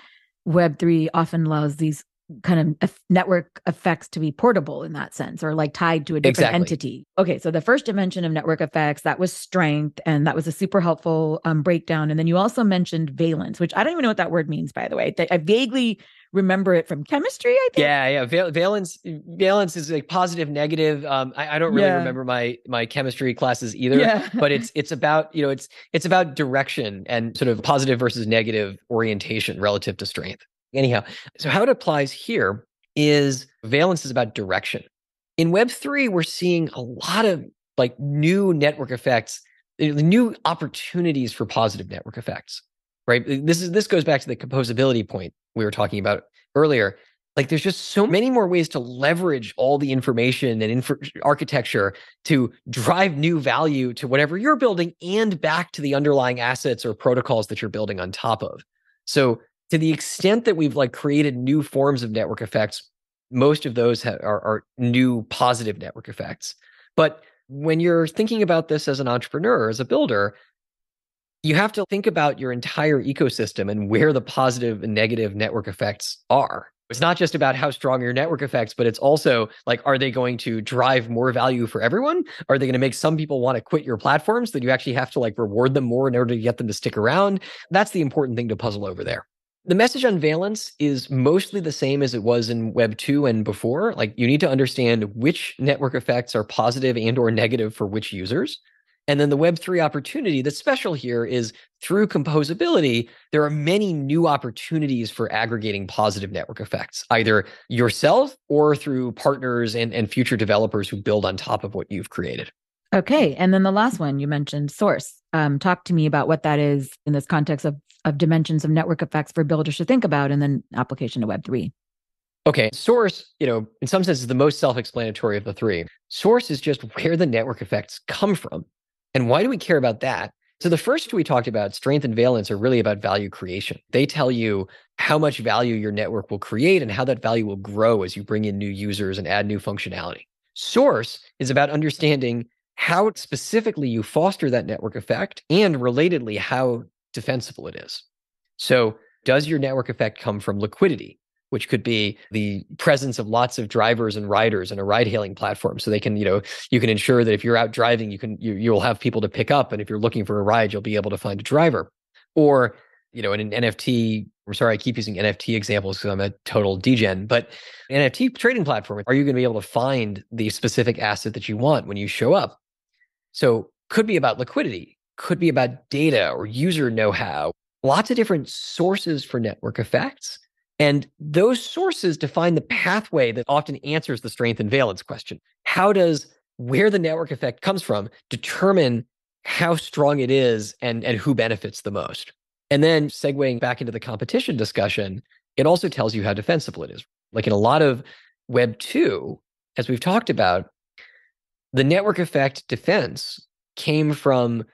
Web3 often allows these kind of network effects to be portable in that sense or like tied to a different exactly. entity. Okay, so the first dimension of network effects that was strength and that was a super helpful um, breakdown and then you also mentioned valence, which I don't even know what that word means by the way. I vaguely remember it from chemistry, I think.
Yeah, yeah, Val- valence valence is like positive negative. Um I, I don't really yeah. remember my my chemistry classes either, yeah. but it's it's about, you know, it's it's about direction and sort of positive versus negative orientation relative to strength. Anyhow, so how it applies here is valence is about direction. In Web3, we're seeing a lot of like new network effects, eh, new opportunities for positive network effects, right? This is this goes back to the composability point we were talking about earlier. Like there's just so many more ways to leverage all the information and infra- architecture to drive new value to whatever you're building and back to the underlying assets or protocols that you're building on top of. So to the extent that we've like created new forms of network effects, most of those ha- are, are new positive network effects. But when you're thinking about this as an entrepreneur, as a builder, you have to think about your entire ecosystem and where the positive and negative network effects are. It's not just about how strong your network effects, but it's also like, are they going to drive more value for everyone? Are they going to make some people want to quit your platforms that you actually have to like reward them more in order to get them to stick around? That's the important thing to puzzle over there. The message on valence is mostly the same as it was in Web 2 and before. Like you need to understand which network effects are positive and or negative for which users. And then the Web3 opportunity that's special here is through composability, there are many new opportunities for aggregating positive network effects, either yourself or through partners and, and future developers who build on top of what you've created.
Okay. And then the last one you mentioned source. Um, talk to me about what that is in this context of of dimensions of network effects for builders to think about and then application to Web3.
Okay, source, you know, in some sense is the most self-explanatory of the three. Source is just where the network effects come from. And why do we care about that? So the first two we talked about, strength and valence, are really about value creation. They tell you how much value your network will create and how that value will grow as you bring in new users and add new functionality. Source is about understanding how specifically you foster that network effect, and relatedly, how defensible it is. So, does your network effect come from liquidity? which could be the presence of lots of drivers and riders in a ride hailing platform so they can you know you can ensure that if you're out driving you can you, you'll have people to pick up and if you're looking for a ride you'll be able to find a driver or you know in an nft i'm sorry i keep using nft examples because i'm a total degen but nft trading platform are you going to be able to find the specific asset that you want when you show up so could be about liquidity could be about data or user know-how lots of different sources for network effects. And those sources define the pathway that often answers the strength and valence question. How does where the network effect comes from determine how strong it is and, and who benefits the most? And then segueing back into the competition discussion, it also tells you how defensible it is. Like in a lot of Web 2, as we've talked about, the network effect defense came from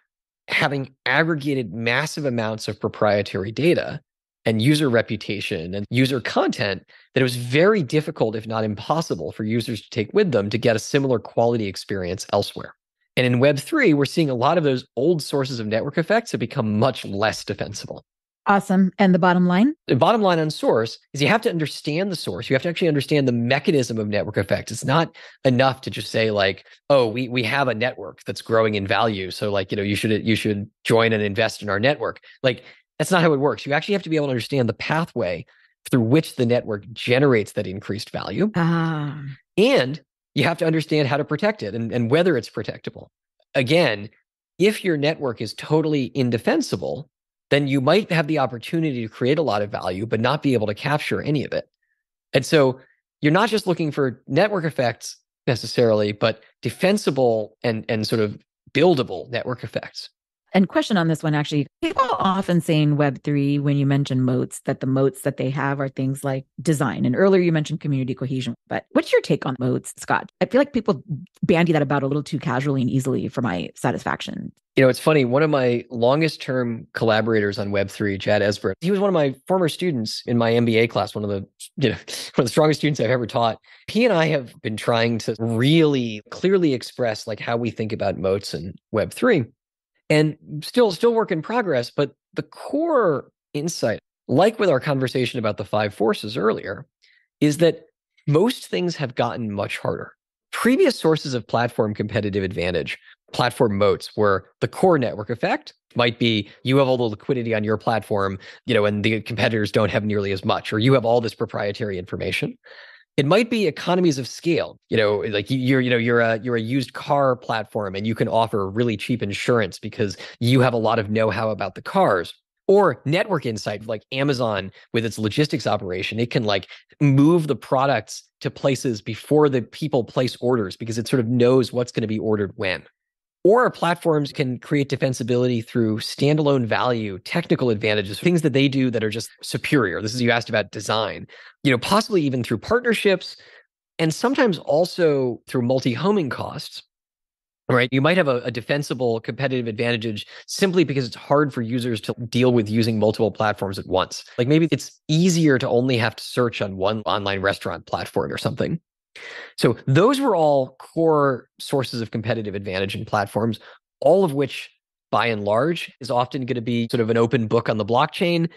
having aggregated massive amounts of proprietary data and user reputation and user content that it was very difficult, if not impossible, for users to take with them to get a similar quality experience elsewhere. And in Web3, we're seeing a lot of those old sources of network effects have become much less defensible.
Awesome. And the bottom line?
The bottom line on source is you have to understand the source. You have to actually understand the mechanism of network effects. It's not enough to just say like, oh, we we have a network that's growing in value. So like, you know, you should you should join and invest in our network. Like that's not how it works. You actually have to be able to understand the pathway through which the network generates that increased value.
Ah.
And you have to understand how to protect it and, and whether it's protectable. Again, if your network is totally indefensible, then you might have the opportunity to create a lot of value, but not be able to capture any of it. And so you're not just looking for network effects necessarily, but defensible and, and sort of buildable network effects.
And question on this one actually, people often say in Web3 when you mention moats that the moats that they have are things like design. And earlier you mentioned community cohesion. But what's your take on moats, Scott? I feel like people bandy that about a little too casually and easily for my satisfaction.
You know, it's funny. One of my longest term collaborators on Web3, Chad Esbert, he was one of my former students in my MBA class, one of the, you know, one of the strongest students I've ever taught. He and I have been trying to really clearly express like how we think about moats in Web3 and still still work in progress but the core insight like with our conversation about the five forces earlier is that most things have gotten much harder. Previous sources of platform competitive advantage platform moats were the core network effect might be you have all the liquidity on your platform you know and the competitors don't have nearly as much or you have all this proprietary information it might be economies of scale you know like you're you know you're a you're a used car platform and you can offer really cheap insurance because you have a lot of know-how about the cars. Or network insight like amazon with its logistics operation it can like move the products to places before the people place orders because it sort of knows what's going to be ordered when or platforms can create defensibility through standalone value, technical advantages, things that they do that are just superior. This is you asked about design, you know, possibly even through partnerships and sometimes also through multi-homing costs. Right. You might have a, a, defensible competitive advantage simply because it's hard for users to deal with using multiple platforms at once. Like maybe it's easier to only have to search on one online restaurant platform or something. So those were all core sources of competitive advantage in platforms, all of which by and large is often going to be sort of an open book on the blockchain.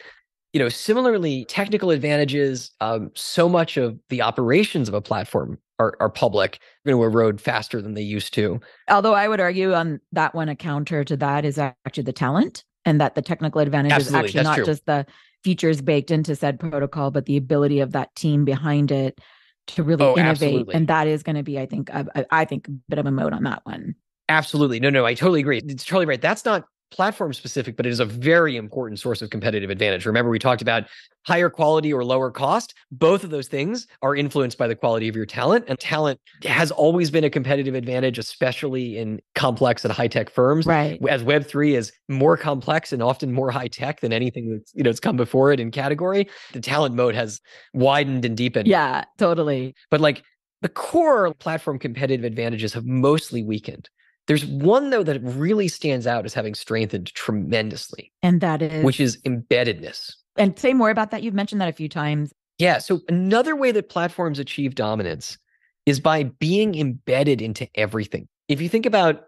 You know, similarly, technical advantages, um, so much of the operations of a platform are, are public, going to erode faster than they used to.
Although I would argue on that one, a counter to that is actually the talent, and that the technical advantage
Absolutely,
is actually not
true.
just the features baked into said protocol, but the ability of that team behind it to really
oh,
innovate.
Absolutely.
And that is going to be, I think, a, a, I think a bit of a moat on that one.
Absolutely. No, no, I totally agree. It's totally right. That's not platform specific, but it is a very important source of competitive advantage. Remember, we talked about higher quality or lower cost. Both of those things are influenced by the quality of your talent. And talent has always been a competitive advantage, especially in complex and high tech firms.
Right.
As Web3 is more complex and often more high tech than anything that's, you know, it's come before it in category, the talent moat has widened and deepened.
Yeah, totally.
But like the core platform competitive advantages have mostly weakened. There's one though that really stands out as having strengthened tremendously.
And that is
which is embeddedness.
And say more about that. You've mentioned that a few times.
Yeah. So another way that platforms achieve dominance is by being embedded into everything. If you think about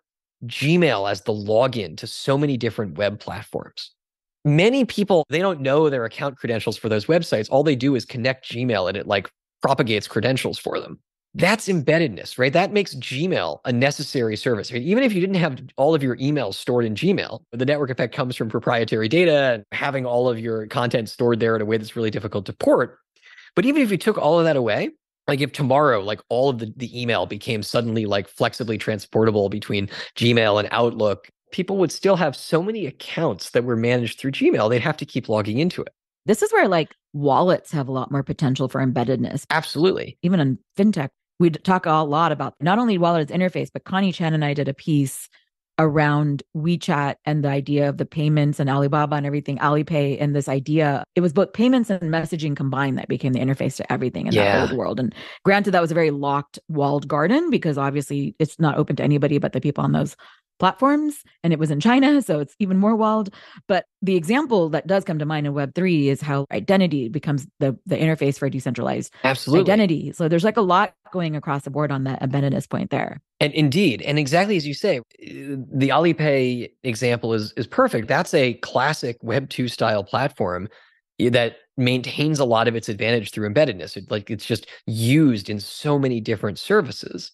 Gmail as the login to so many different web platforms. Many people, they don't know their account credentials for those websites. All they do is connect Gmail and it like propagates credentials for them. That's embeddedness, right? That makes Gmail a necessary service. Even if you didn't have all of your emails stored in Gmail, the network effect comes from proprietary data and having all of your content stored there in a way that's really difficult to port. But even if you took all of that away, like if tomorrow like all of the, the email became suddenly like flexibly transportable between gmail and outlook people would still have so many accounts that were managed through gmail they'd have to keep logging into it
this is where like wallets have a lot more potential for embeddedness
absolutely
even in fintech we talk a lot about not only wallet as interface but connie chan and i did a piece around WeChat and the idea of the payments and Alibaba and everything, Alipay, and this idea. It was both payments and messaging combined that became the interface to everything in yeah. that old world. And granted, that was a very locked, walled garden because obviously it's not open to anybody but the people on those platforms and it was in China so it's even more wild. But the example that does come to mind in web3 is how identity becomes the the interface for decentralized
absolutely.
identity. So there's like a lot going across the board on that embeddedness point there.
And indeed and exactly as you say the Alipay example is is perfect. That's a classic web 2 style platform eh, that maintains a lot of its advantage through embeddedness. It, like it's just used in so many different services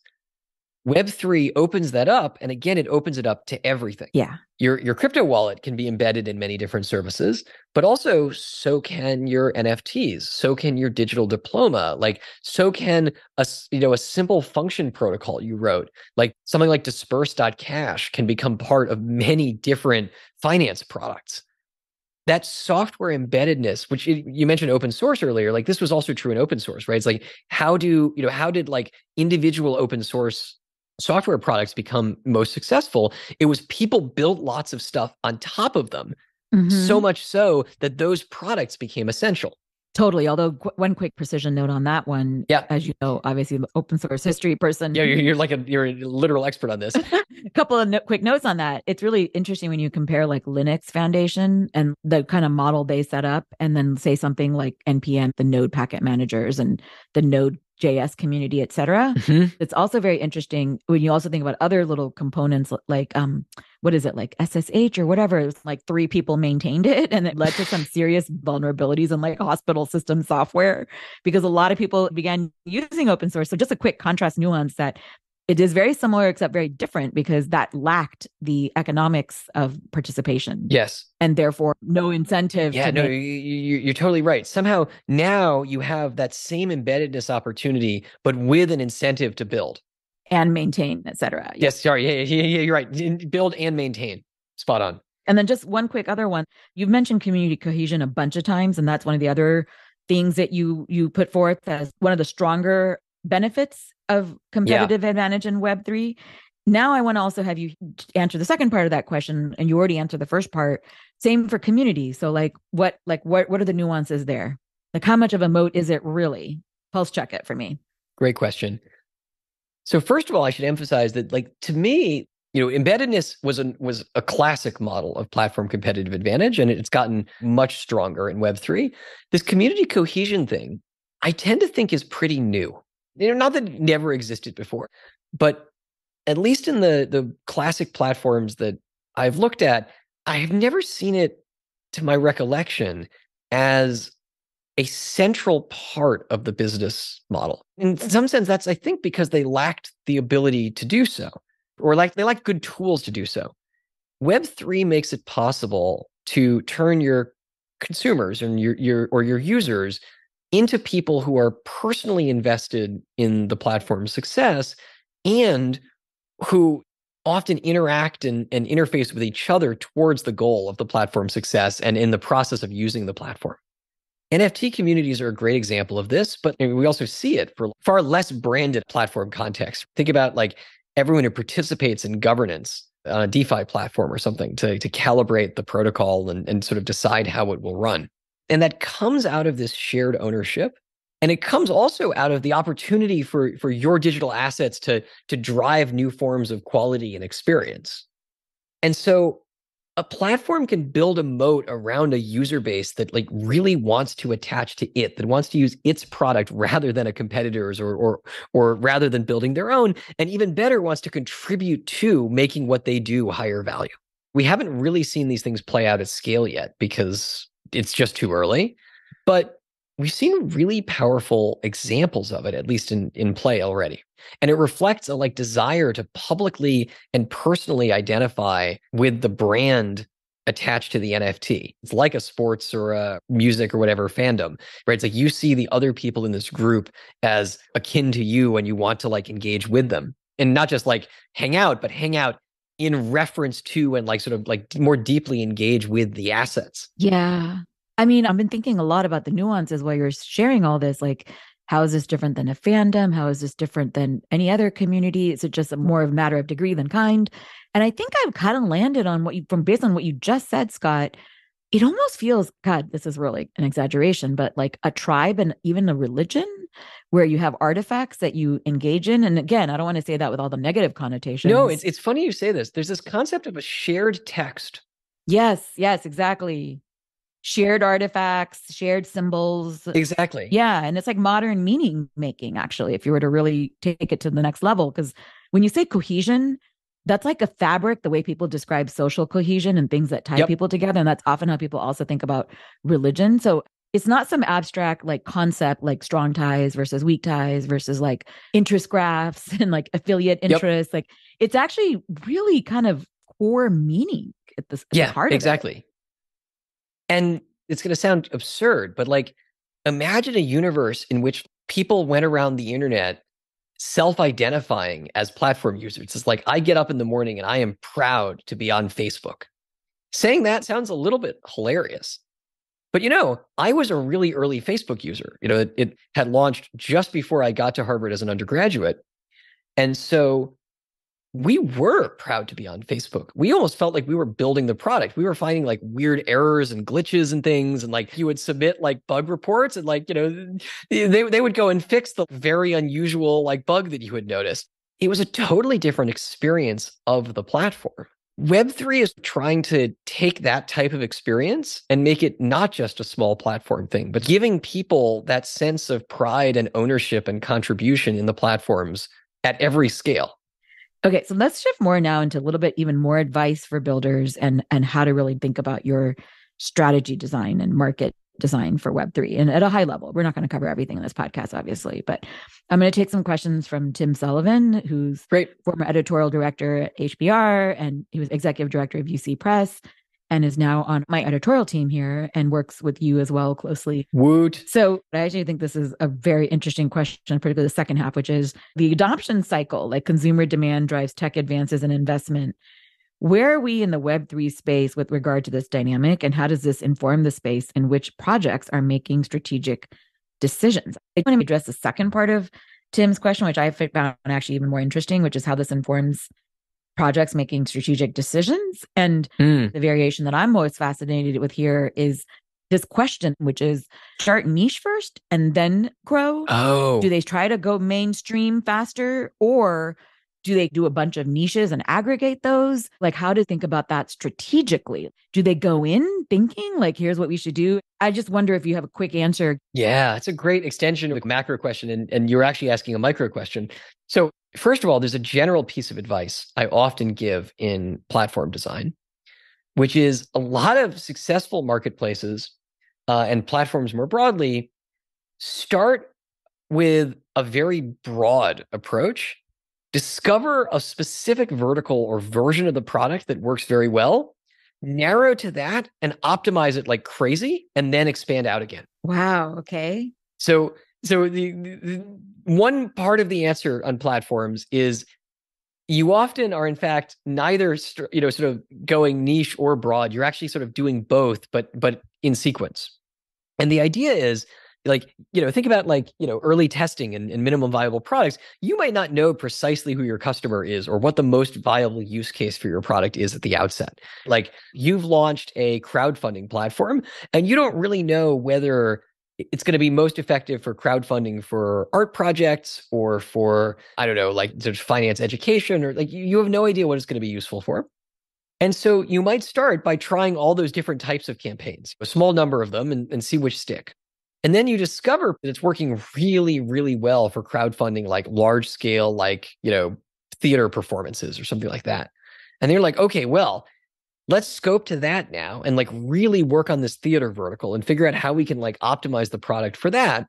Web3 opens that up. And again, it opens it up to everything.
Yeah.
Your, your crypto wallet can be embedded in many different services, but also so can your NFTs. So can your digital diploma. Like, so can a, you know, a simple function protocol you wrote, like something like disperse.cash can become part of many different finance products that software embeddedness which you mentioned open source earlier like this was also true in open source right it's like how do you know how did like individual open source software products become most successful, it was people built lots of stuff on top of them. Mm-hmm. So much so that those products became essential.
Totally. Although qu- one quick precision note on that one,
yeah,
as you know, obviously open source history person.
Yeah, you're, you're like a you're a literal expert on this.
a couple of no- quick notes on that. It's really interesting when you compare like Linux Foundation and the kind of model they set up, and then say something like npm, the Node package managers, and the Node JS community, et cetera. Mm-hmm. It's also very interesting when you also think about other little components like um, what is it like SSH or whatever? It's like three people maintained it and it led to some serious vulnerabilities in like hospital system software because a lot of people began using open source. So just a quick contrast nuance that it is very similar except very different because that lacked the economics of participation.
Yes.
And therefore no incentive
yeah no make- you, you're totally right. Somehow now you have that same embeddedness opportunity but with an incentive to build.
And maintain etc
yeah. yes sorry. Yeah, yeah, yeah you're right. Build and maintain. Spot on.
And then just one quick other one. You've mentioned community cohesion a bunch of times and that's one of the other things that you you put forth as one of the stronger benefits of competitive yeah. advantage in Web3. Now I want to also have you answer the second part of that question, and you already answered the first part. Same for community. So like what like what what are the nuances there? Like how much of a moat is it really? Pulse check it for me.
Great question. So first of all, I should emphasize that like to me, you know, embeddedness was a was a classic model of platform competitive advantage, and it's gotten much stronger in Web three. This community cohesion thing, I tend to think is pretty new you know, not that it never existed before, but at least in the the classic platforms that I've looked at, I have never seen it, to my recollection, as a central part of the business model. In some sense, that's I think because they lacked the ability to do so, or like they lacked good tools to do so. Web three makes it possible to turn your consumers and your your or your users into people who are personally invested in the platform's success and who often interact and, and interface with each other towards the goal of the platform's success and in the process of using the platform. NFT communities are a great example of this, but we also see it for far less branded platform context. Think about like everyone who participates in governance on a DeFi platform or something to, to calibrate the protocol and, and sort of decide how it will run. And that comes out of this shared ownership. And it comes also out of the opportunity for, for your digital assets to, to drive new forms of quality and experience. And so a platform can build a moat around a user base that like really wants to attach to it that wants to use its product rather than a competitor's or or or rather than building their own and even better wants to contribute to making what they do higher value we haven't really seen these things play out at scale yet because it's just too early but we've seen really powerful examples of it at least in in play already and it reflects a like desire to publicly and personally identify with the brand attached to the NFT. It's like a sports or a music or whatever fandom, right? It's like you see the other people in this group as akin to you and you want to like engage with them and not just like hang out, but hang out in reference to and like sort of like more deeply engage with the assets.
Yeah. I mean, I've been thinking a lot about the nuances while you're sharing all this. Like, how is this different than a fandom? How is this different than any other community? Is it just a more of a matter of degree than kind? And I think I've kind of landed on what you from based on what you just said, Scott. It almost feels, God, this is really an exaggeration, but like a tribe and even a religion where you have artifacts that you engage in. And again, I don't want to say that with all the negative connotations.
No, it's it's funny you say this. There's this concept of a shared text.
Yes, yes, exactly shared artifacts, shared symbols.
Exactly.
Yeah. And it's like modern meaning making, actually, if you were to really take it to the next level. Because when you say cohesion, that's like a fabric, the way people describe social cohesion and things that tie yep. people together. And that's often how people also think about religion. So it's not some abstract like concept like strong ties versus weak ties versus like interest graphs and like affiliate interests. Yep. Like it's actually really kind of core meaning at the, at
yeah,
the heart
exactly. And it's going to sound absurd, but like imagine a universe in which people went around the internet self identifying as platform users. It's like, I get up in the morning and I am proud to be on Facebook. Saying that sounds a little bit hilarious. But you know, I was a really early Facebook user. You know, it, it had launched just before I got to Harvard as an undergraduate. And so we were proud to be on Facebook. We almost felt like we were building the product. We were finding like weird errors and glitches and things. And like you would submit like bug reports and like, you know, they, they would go and fix the very unusual like bug that you had noticed. It was a totally different experience of the platform. Web3 is trying to take that type of experience and make it not just a small platform thing, but giving people that sense of pride and ownership and contribution in the platforms at every scale.
Okay, so let's shift more now into a little bit even more advice for builders and and how to really think about your strategy design and market design for Web3 and at a high level. We're not going to cover everything in this podcast, obviously, but I'm going to take some questions from Tim Sullivan, who's
great
former editorial director at HBR and he was executive director of UC Press and is now on my editorial team here and works with you as well closely.
Woot.
So I actually think this is a very interesting question, particularly the second half, which is the adoption cycle, like consumer demand drives tech advances and investment. Where are we in the Web3 space with regard to this dynamic? And how does this inform the space in which projects are making strategic decisions? I want to address the second part of Tim's question, which I found actually even more interesting, which is how this informs projects making strategic decisions. And mm. the variation that I'm most fascinated with here is this question, which is start niche first and then grow.
Oh.
Do they try to go mainstream faster or do they do a bunch of niches and aggregate those? Like, how to think about that strategically? Do they go in thinking, like, here's what we should do? I just wonder if you have a quick answer.
Yeah, it's a great extension of the macro question. And, and you're actually asking a micro question. So, first of all, there's a general piece of advice I often give in platform design, which is a lot of successful marketplaces uh, and platforms more broadly start with a very broad approach discover a specific vertical or version of the product that works very well, narrow to that and optimize it like crazy, and then expand out again.
Wow. Okay.
So, so the, the one part of the answer on platforms is you often are in fact neither you know sort of going niche or broad you're actually sort of doing both but but in sequence and the idea is like you know think about like you know early testing and, and, minimum viable products. You might not know precisely who your customer is or what the most viable use case for your product is at the outset. Like you've launched a crowdfunding platform and you don't really know whether it's going to be most effective for crowdfunding for art projects or for i don't know like finance education or like you have no idea what it's going to be useful for. And so you might start by trying all those different types of campaigns, a small number of them, and, and see which stick. And then you discover that it's working really, really well for crowdfunding, like large scale, like, you know, theater performances or something like that. And they're like, okay, well, let's scope to that now and like really work on this theater vertical and figure out how we can like optimize the product for that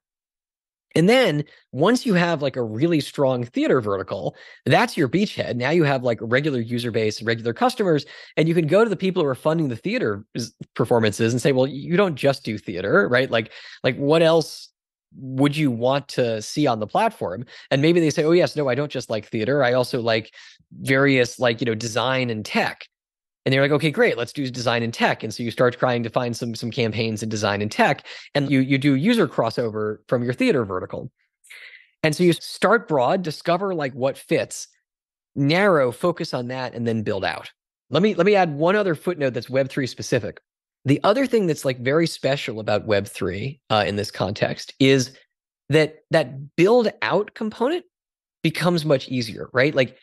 and then once you have like a really strong theater vertical, that's your beachhead. Now you have like regular user base regular customers, and you can go to the people who are funding the theater performances and say, well, you don't just do theater, right? Like, like what else would you want to see on the platform? And maybe they say, oh yes, no, I don't just like theater. I also like various like, you know, design and tech and they're like okay great let's do design and tech. And so you start trying to find some some campaigns in design and tech and you you do user crossover from your theater vertical. And so you start broad discover like what fits narrow focus on that and then build out. Let me let me add one other footnote that's web3 specific. The other thing that's like very special about web3 uh, in this context is that that build out component becomes much easier right? Like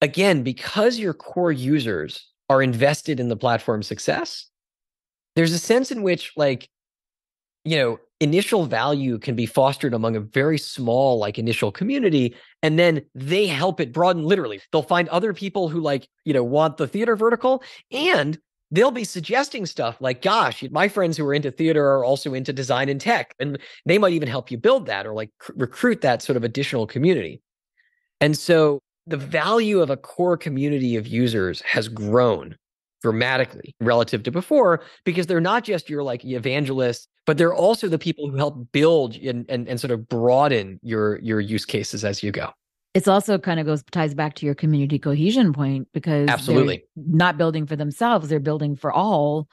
again because your core users are invested in the platform's success, there's a sense in which, like, you know, initial value can be fostered among a very small, like, initial community. And then they help it broaden literally. They'll find other people who, like, you know, want the theater vertical and they'll be suggesting stuff like, gosh, my friends who are into theater are also into design and tech. And they might even help you build that or like recruit that sort of additional community. And so the value of a core community of users has grown dramatically relative to before because they're not just your like evangelists but they're also the people who help build and, and, and sort of broaden your your use cases as you go.
It's also kind of goes ties back to your community cohesion point because
absolutely.
not building for themselves they're building for all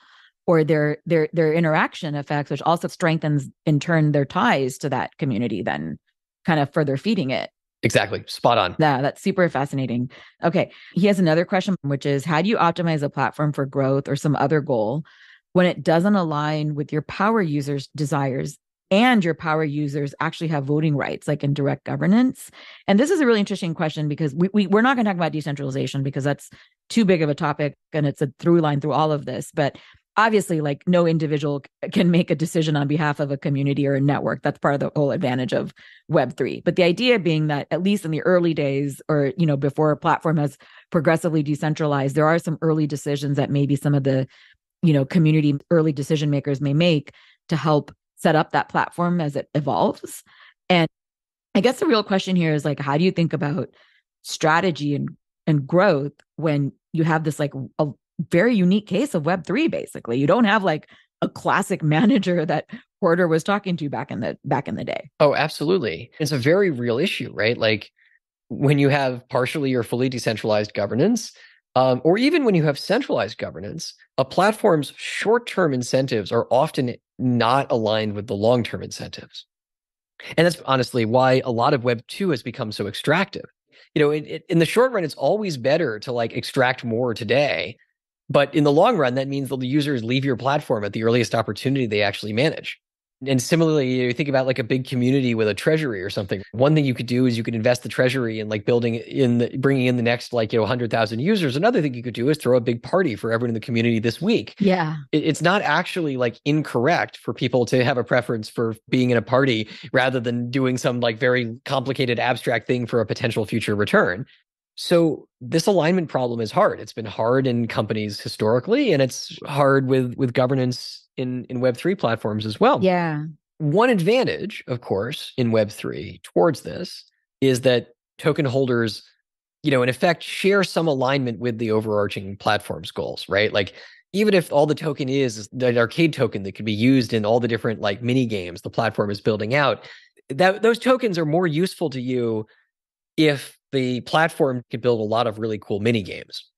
or their their their interaction effects which also strengthens in turn their ties to that community then kind of further feeding it
Exactly. Spot on.
Yeah, that's super fascinating. Okay. He has another question, which is how do you optimize a platform for growth or some other goal when it doesn't align with your power users' desires and your power users actually have voting rights, like in direct governance? And this is a really interesting question because we, we, we're not going to talk about decentralization because that's too big of a topic and it's a through line through all of this. But obviously like no individual can make a decision on behalf of a community or a network. That's part of the whole advantage of web3 but the idea being that at least in the early days or you know before a platform has progressively decentralized there are some early decisions that maybe some of the you know community early decision makers may make to help set up that platform as it evolves. And i guess the real question here is like how do you think about strategy and and growth when you have this like a very unique case of web3 basically. You don't have like a classic manager that porter was talking to back in the back in the day.
Oh absolutely. It's a very real issue right? Like when you have partially or fully decentralized governance um, or even when you have centralized governance a platform's short-term incentives are often not aligned with the long-term incentives. And that's honestly why a lot of web 2 has become so extractive. You know it, it, in the short run it's always better to like extract more today but in the long run, that means that the users leave your platform at the earliest opportunity they actually manage. And similarly, you think about like a big community with a treasury or something. One thing you could do is you could invest the treasury in like building in the, bringing in the next like you know 100,000 users. Another thing you could do is throw a big party for everyone in the community this week.
Yeah.
It, it's not actually like incorrect for people to have a preference for being in a party rather than doing some like very complicated abstract thing for a potential future return. So this alignment problem is hard. It's been hard in companies historically, and it's hard with with governance in in Web three platforms as well.
Yeah.
One advantage, of course, in Web three towards this is that token holders, you know, in effect, share some alignment with the overarching platform's goals, right? Like even if all the token is, is the arcade token that could be used in all the different like mini games the platform is building out, that those tokens are more useful to you if the platform could build a lot of really cool mini games.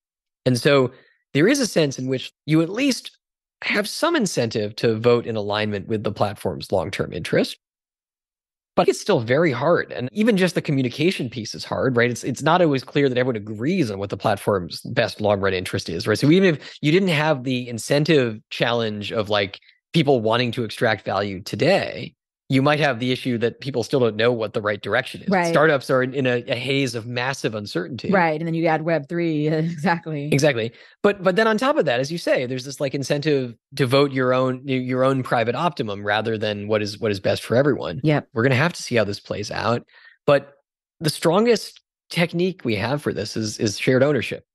And so there is a sense in which you at least have some incentive to vote in alignment with the platform's long-term interest. But it's still very hard. And even just the communication piece is hard, right? It's it's not always clear that everyone agrees on what the platform's best long-run interest is, right? So even if you didn't have the incentive challenge of like people wanting to extract value today, you might have the issue that people still don't know what the right direction is.
Right.
Startups are in, in a, a haze of massive uncertainty.
Right. And then you add Web three. Exactly.
Exactly. But but then on top of that, as you say, there's this like incentive to vote your own your own private optimum rather than what is what is best for everyone.
Yep.
We're gonna have to see how this plays out. But the strongest technique we have for this is is shared ownership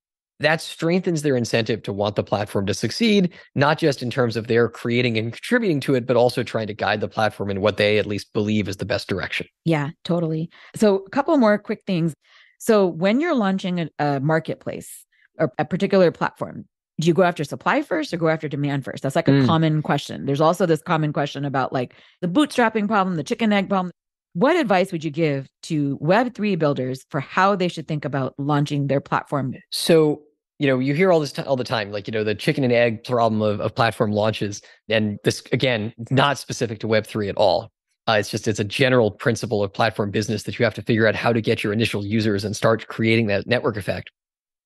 that strengthens their incentive to want the platform to succeed, not just in terms of their creating and contributing to it, but also trying to guide the platform in what they at least believe is the best direction.
Yeah, totally. So, a couple more quick things. So, when you're launching a, a marketplace or a particular platform, do you go after supply first or go after demand first? That's like a mm. common question. There's also this common question about like the bootstrapping problem, the chicken egg problem. What advice would you give to Web3 builders for how they should think about launching their platform?
So, you know, you hear all this t- all the time, like you know, the chicken and egg problem of, of platform launches, and this again, not specific to Web three at all. Uh, it's just it's a general principle of platform business that you have to figure out how to get your initial users and start creating that network effect.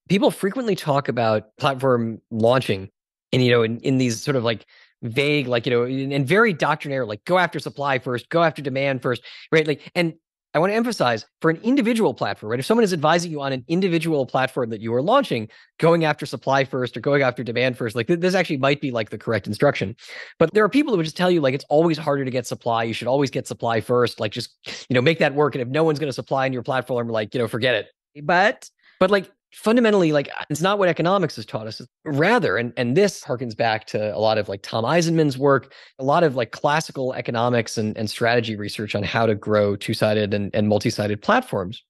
People frequently talk about platform launching, and you know, in, in these sort of like vague, like you know, and very doctrinaire, like go after supply first, go after demand first, right? Like, and I want to emphasize for an individual platform, right? If someone is advising you on an individual platform that you are launching, going after supply first or going after demand first, like th- this actually might be like the correct instruction. But there are people who would just tell you like it's always harder to get supply. You should always get supply first. Like just, you know, make that work. And if no one's going to supply in your platform, like, you know, forget it. But but like fundamentally like it's not what economics has taught us rather and and this harkens back to a lot of like Tom Eisenmann's work a lot of like classical economics and, and strategy research on how to grow two-sided and, and multi-sided platforms.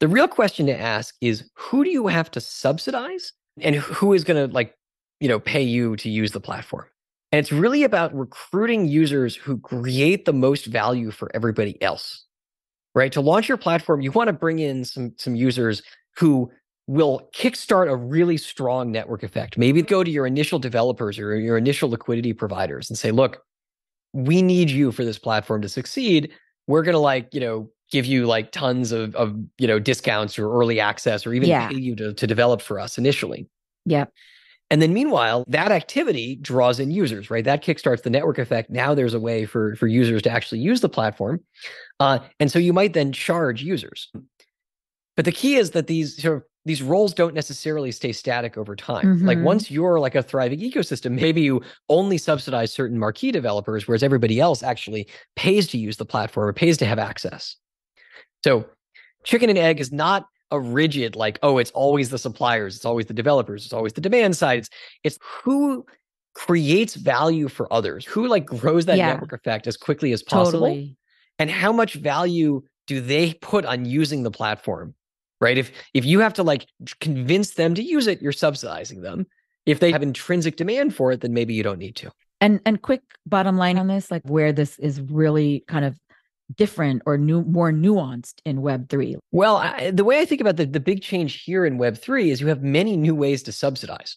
The real question to ask is who do you have to subsidize? And who is going to like you know pay you to use the platform? And it's really about recruiting users who create the most value for everybody else right? To launch your platform you want to bring in some some users who will kickstart a really strong network effect. Maybe go to your initial developers or your initial liquidity providers and say, look, we need you for this platform to succeed. We're going to like, you know, give you like tons of, of, you know, discounts or early access or even yeah. pay you to, to develop for us initially.
Yep.
And then meanwhile, that activity draws in users, right? That kickstarts the network effect. Now there's a way for, for users to actually use the platform. Uh, and so you might then charge users. But the key is that these sort of these roles don't necessarily stay static over time. Mm-hmm. Like once you're like a thriving ecosystem, maybe you only subsidize certain marquee developers, whereas everybody else actually pays to use the platform or pays to have access. So chicken and egg is not a rigid like, oh, it's always the suppliers, it's always the developers, it's always the demand side. It's, it's who creates value for others, who like grows that yeah. network effect as quickly as possible. Totally. And how much value do they put on using the platform right? If if you have to like convince them to use it, you're subsidizing them. If they have intrinsic demand for it, then maybe you don't need to.
And and quick bottom line on this, like where this is really kind of different or new more nuanced in web 3
well I, the way i think about the, the big change here in web 3 is you have many new ways to subsidize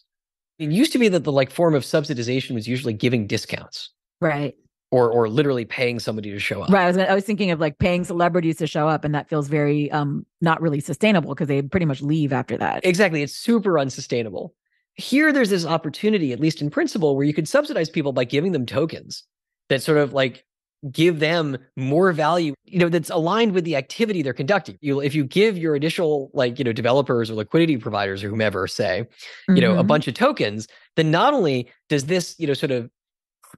it used to be that the like form of subsidization was usually giving discounts
right
or or literally paying somebody to show up.
Right. I was, I was thinking of like paying celebrities to show up, and that feels very um not really sustainable because they pretty much leave after that.
Exactly. It's super unsustainable. Here, there's this opportunity, at least in principle, where you could subsidize people by giving them tokens that sort of like give them more value you know that's aligned with the activity they're conducting you if you give your initial like you know developers or liquidity providers or whomever say you mm-hmm. know a mm-hmm. bunch of tokens then not only does this you know sort of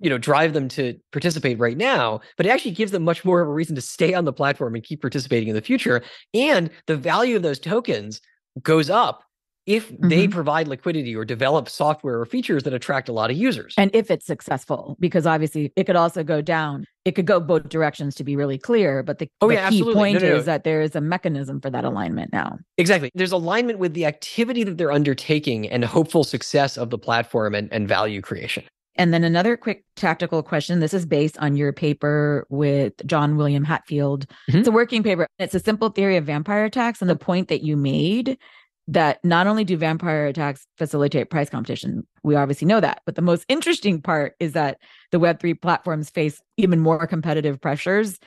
you know drive them to participate right now but it actually gives them much more of a reason to stay on the platform and keep participating in the future and the value of those tokens goes up if mm-hmm. they provide liquidity or develop software or features that attract a lot of users.
And if it's successful, because obviously it could also go down. It could go both directions to be really clear. But the, oh, the yeah, key absolutely. point no, no, no. is that there is a mechanism for that alignment now.
Exactly. There's alignment with the activity that they're undertaking and hopeful success of the platform and, and value creation.
And then another quick tactical question. This is based on your paper with John William Hatfield. Mm-hmm. It's a working paper. It's a simple theory of vampire attacks. And the point that you made that not only do vampire attacks facilitate price competition, we obviously know that, but the most interesting part is that the Web3 platforms face even more competitive pressures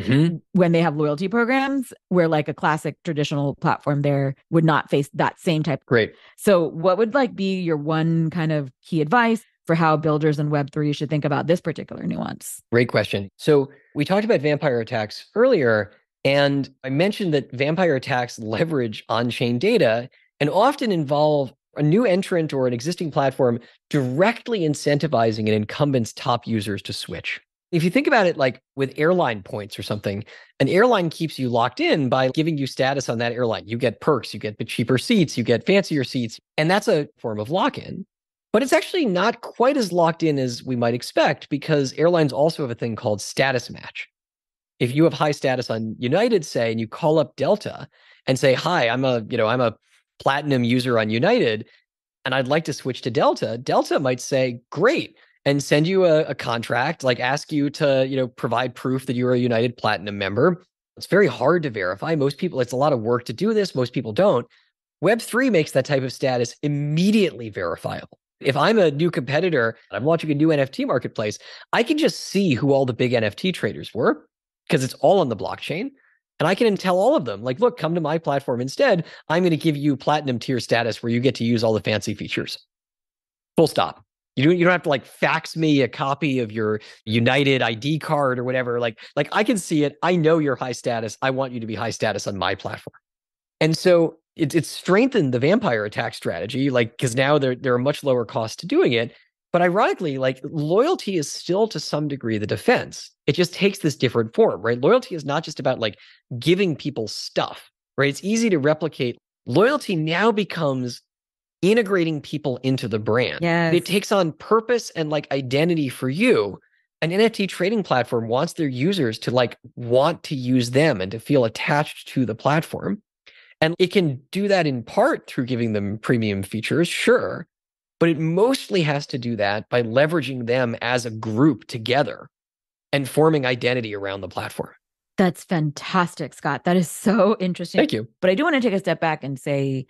Mm-hmm. when they have loyalty programs where like a classic traditional platform there would not face that same type
great
so what would like be your one kind of key advice for how builders in Web3 should think about this particular nuance?
Great question. So we talked about vampire attacks earlier, and I mentioned that vampire attacks leverage on chain data and often involve a new entrant or an existing platform directly incentivizing an incumbent's top users to switch. If you think about it like with airline points or something, an airline keeps you locked in by giving you status on that airline. You get perks, you get the cheaper seats, you get fancier seats, and that's a form of lock in. But it's actually not quite as locked in as we might expect because airlines also have a thing called status match. If you have high status on United, say, and you call up Delta and say, "Hi, I'm a, you know, I'm a platinum user on United and I'd like to switch to Delta," Delta might say, "Great." And send you a, a contract, like ask you to, you know, provide proof that you're a United Platinum member. It's very hard to verify. Most people, it's a lot of work to do this. Most people don't. Web3 makes that type of status immediately verifiable. If I'm a new competitor and I'm launching a new NFT marketplace, I can just see who all the big NFT traders were because it's all on the blockchain. And I can tell all of them, like, look, come to my platform instead. I'm going to give you platinum tier status where you get to use all the fancy features. Full stop. You don't, you don't have to like fax me a copy of your United ID card or whatever. Like, like I can see it. I know you're high status. I want you to be high status on my platform. And so it, it's strengthened the vampire attack strategy, like because now there there are much lower costs to doing it. But ironically, like loyalty is still to some degree the defense. It just takes this different form, right? Loyalty is not just about like giving people stuff, right? It's easy to replicate. Loyalty now becomes integrating people into the brand.
Yes.
It takes on purpose and like identity for you. An NFT trading platform wants their users to like want to use them and to feel attached to the platform. And it can do that in part through giving them premium features, sure, but it mostly has to do that by leveraging them as a group together and forming identity around the platform.
That's fantastic, Scott. That is so interesting.
Thank you.
But I do want to take a step back and say,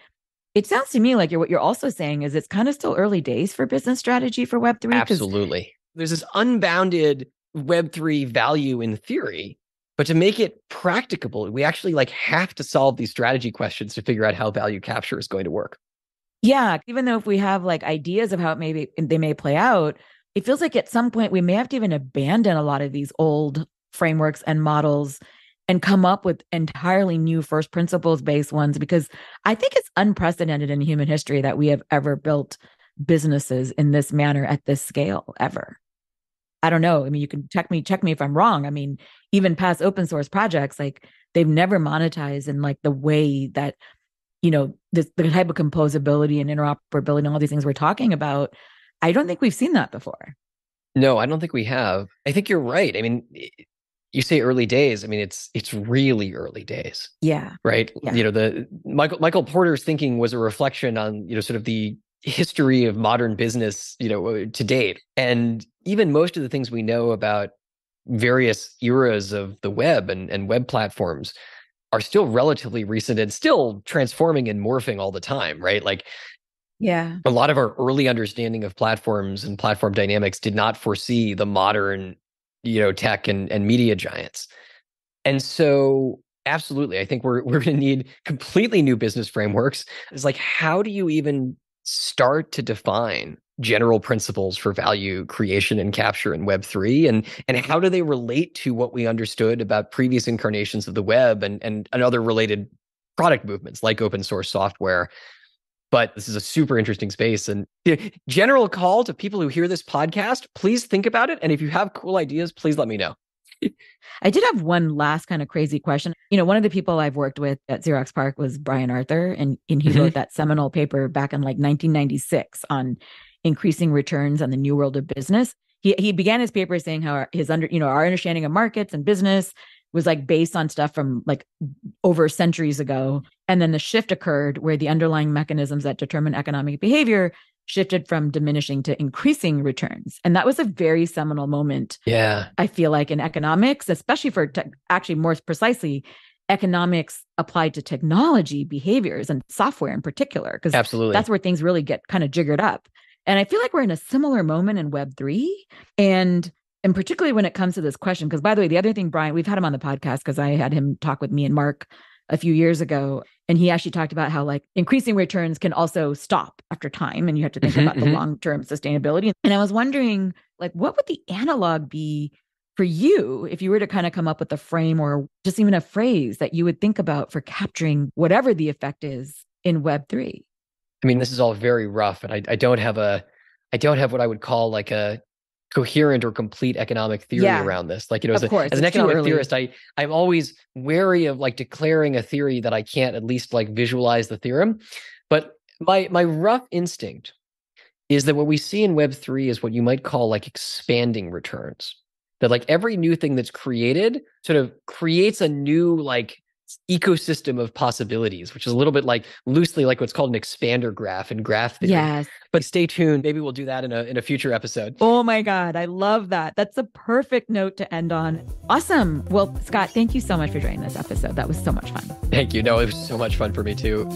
it sounds to me like you're, what you're also saying is it's kind of still early days for business strategy for Web3.
Absolutely. There's this unbounded Web3 value in theory, but to make it practicable, we actually like have to solve these strategy questions to figure out how value capture is going to work.
Yeah, even though if we have like ideas of how it may be, they may play out, it feels like at some point we may have to even abandon a lot of these old frameworks and models and come up with entirely new first principles based ones because I think it's unprecedented in human history that we have ever built businesses in this manner at this scale ever. I don't know. I mean, you can check me check me if I'm wrong. I mean, even past open source projects like they've never monetized in like the way that you know, this, the type of composability and interoperability and all these things we're talking about, I don't think we've seen that before.
No, I don't think we have. I think you're right. I mean, you say early days. I mean, it's it's really early days.
Yeah.
Right.
Yeah.
You know, the Michael Michael Porter's thinking was a reflection on you know sort of the history of modern business you know uh, to date, and even most of the things we know about various eras of the web and, and web platforms are still relatively recent and still transforming and morphing all the time, right? Like,
yeah,
a lot of our early understanding of platforms and platform dynamics did not foresee the modern, you know, tech and, and media giants. And so, absolutely, I think we're we're going to need completely new business frameworks. It's like, how do you even start to define general principles for value creation and capture in web3 and and how do they relate to what we understood about previous incarnations of the web and and, and other related product movements like open source software. But this is a super interesting space and general call to people who hear this podcast please think about it and if you have cool ideas please let me know
I did have one last kind of crazy question. You know, one of the people I've worked with at Xerox PARC was Brian Arthur, and, and he mm-hmm. wrote that seminal paper back in like 1996 on increasing returns on the new world of business. He he began his paper saying how his under you know our understanding of markets and business was like based on stuff from like over centuries ago, and then the shift occurred where the underlying mechanisms that determine economic behavior shifted from diminishing to increasing returns. And that was a very seminal moment.
Yeah.
I feel like in economics, especially for te- actually more precisely, economics applied to technology behaviors and software in particular, because
absolutely
that's where things really get kind of jiggered up. And I feel like we're in a similar moment in Web3. And and particularly when it comes to this question, because by the way, the other thing, Brian, we've had him on the podcast because I had him talk with me and Mark
a few years ago. And he actually talked about how like increasing returns can also stop after time and you have to think
Mhm,
about the
mhm.
long term sustainability. And I was wondering, like, what would the analog be for you if you were to kind of come up with a frame or just even a phrase that you would think about for capturing whatever the effect is in Web3?
I mean, this is all very rough, and I, I don't have a, I don't have what I would call like a coherent or complete economic theory
Yeah.
around this. Like, you know, as, a- as an economic theorist, I, I'm always wary of like declaring a theory that I can't at least like visualize the theorem. But my my rough instinct is that what we see in Web three is what you might call like expanding returns. That like every new thing that's created sort of creates a new like ecosystem of possibilities, which is a little bit like loosely like what's called an expander graph and graph theory.
Yes.
But stay tuned. Maybe we'll do that in a in a future episode.
Oh my God. I love that. That's a perfect note to end on. Awesome. Well, Scott, thank you so much for joining this episode. That was so much fun.
Thank you. No, it was so much fun for me too.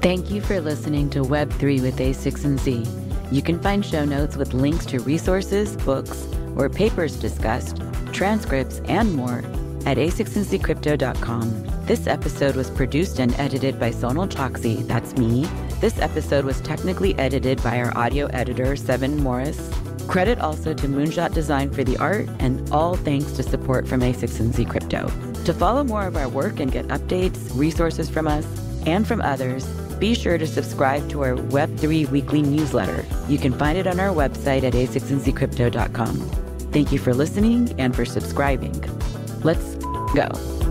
Thank you for listening to Web3 with a16z. You can find show notes with links to resources, books, or papers discussed, transcripts, and more at a16zcrypto.com. This episode was produced and edited by Sonal Chokshi, that's me. This episode was technically edited by our audio editor, Seven Morris. Credit also to Moonshot Design for the art, and all thanks to support from a16z Crypto. To follow more of our work and get updates, resources from us, and from others, be sure to subscribe to our Web3 weekly newsletter. You can find it on our website at a16zcrypto.com. Thank you for listening and for subscribing. Let's go.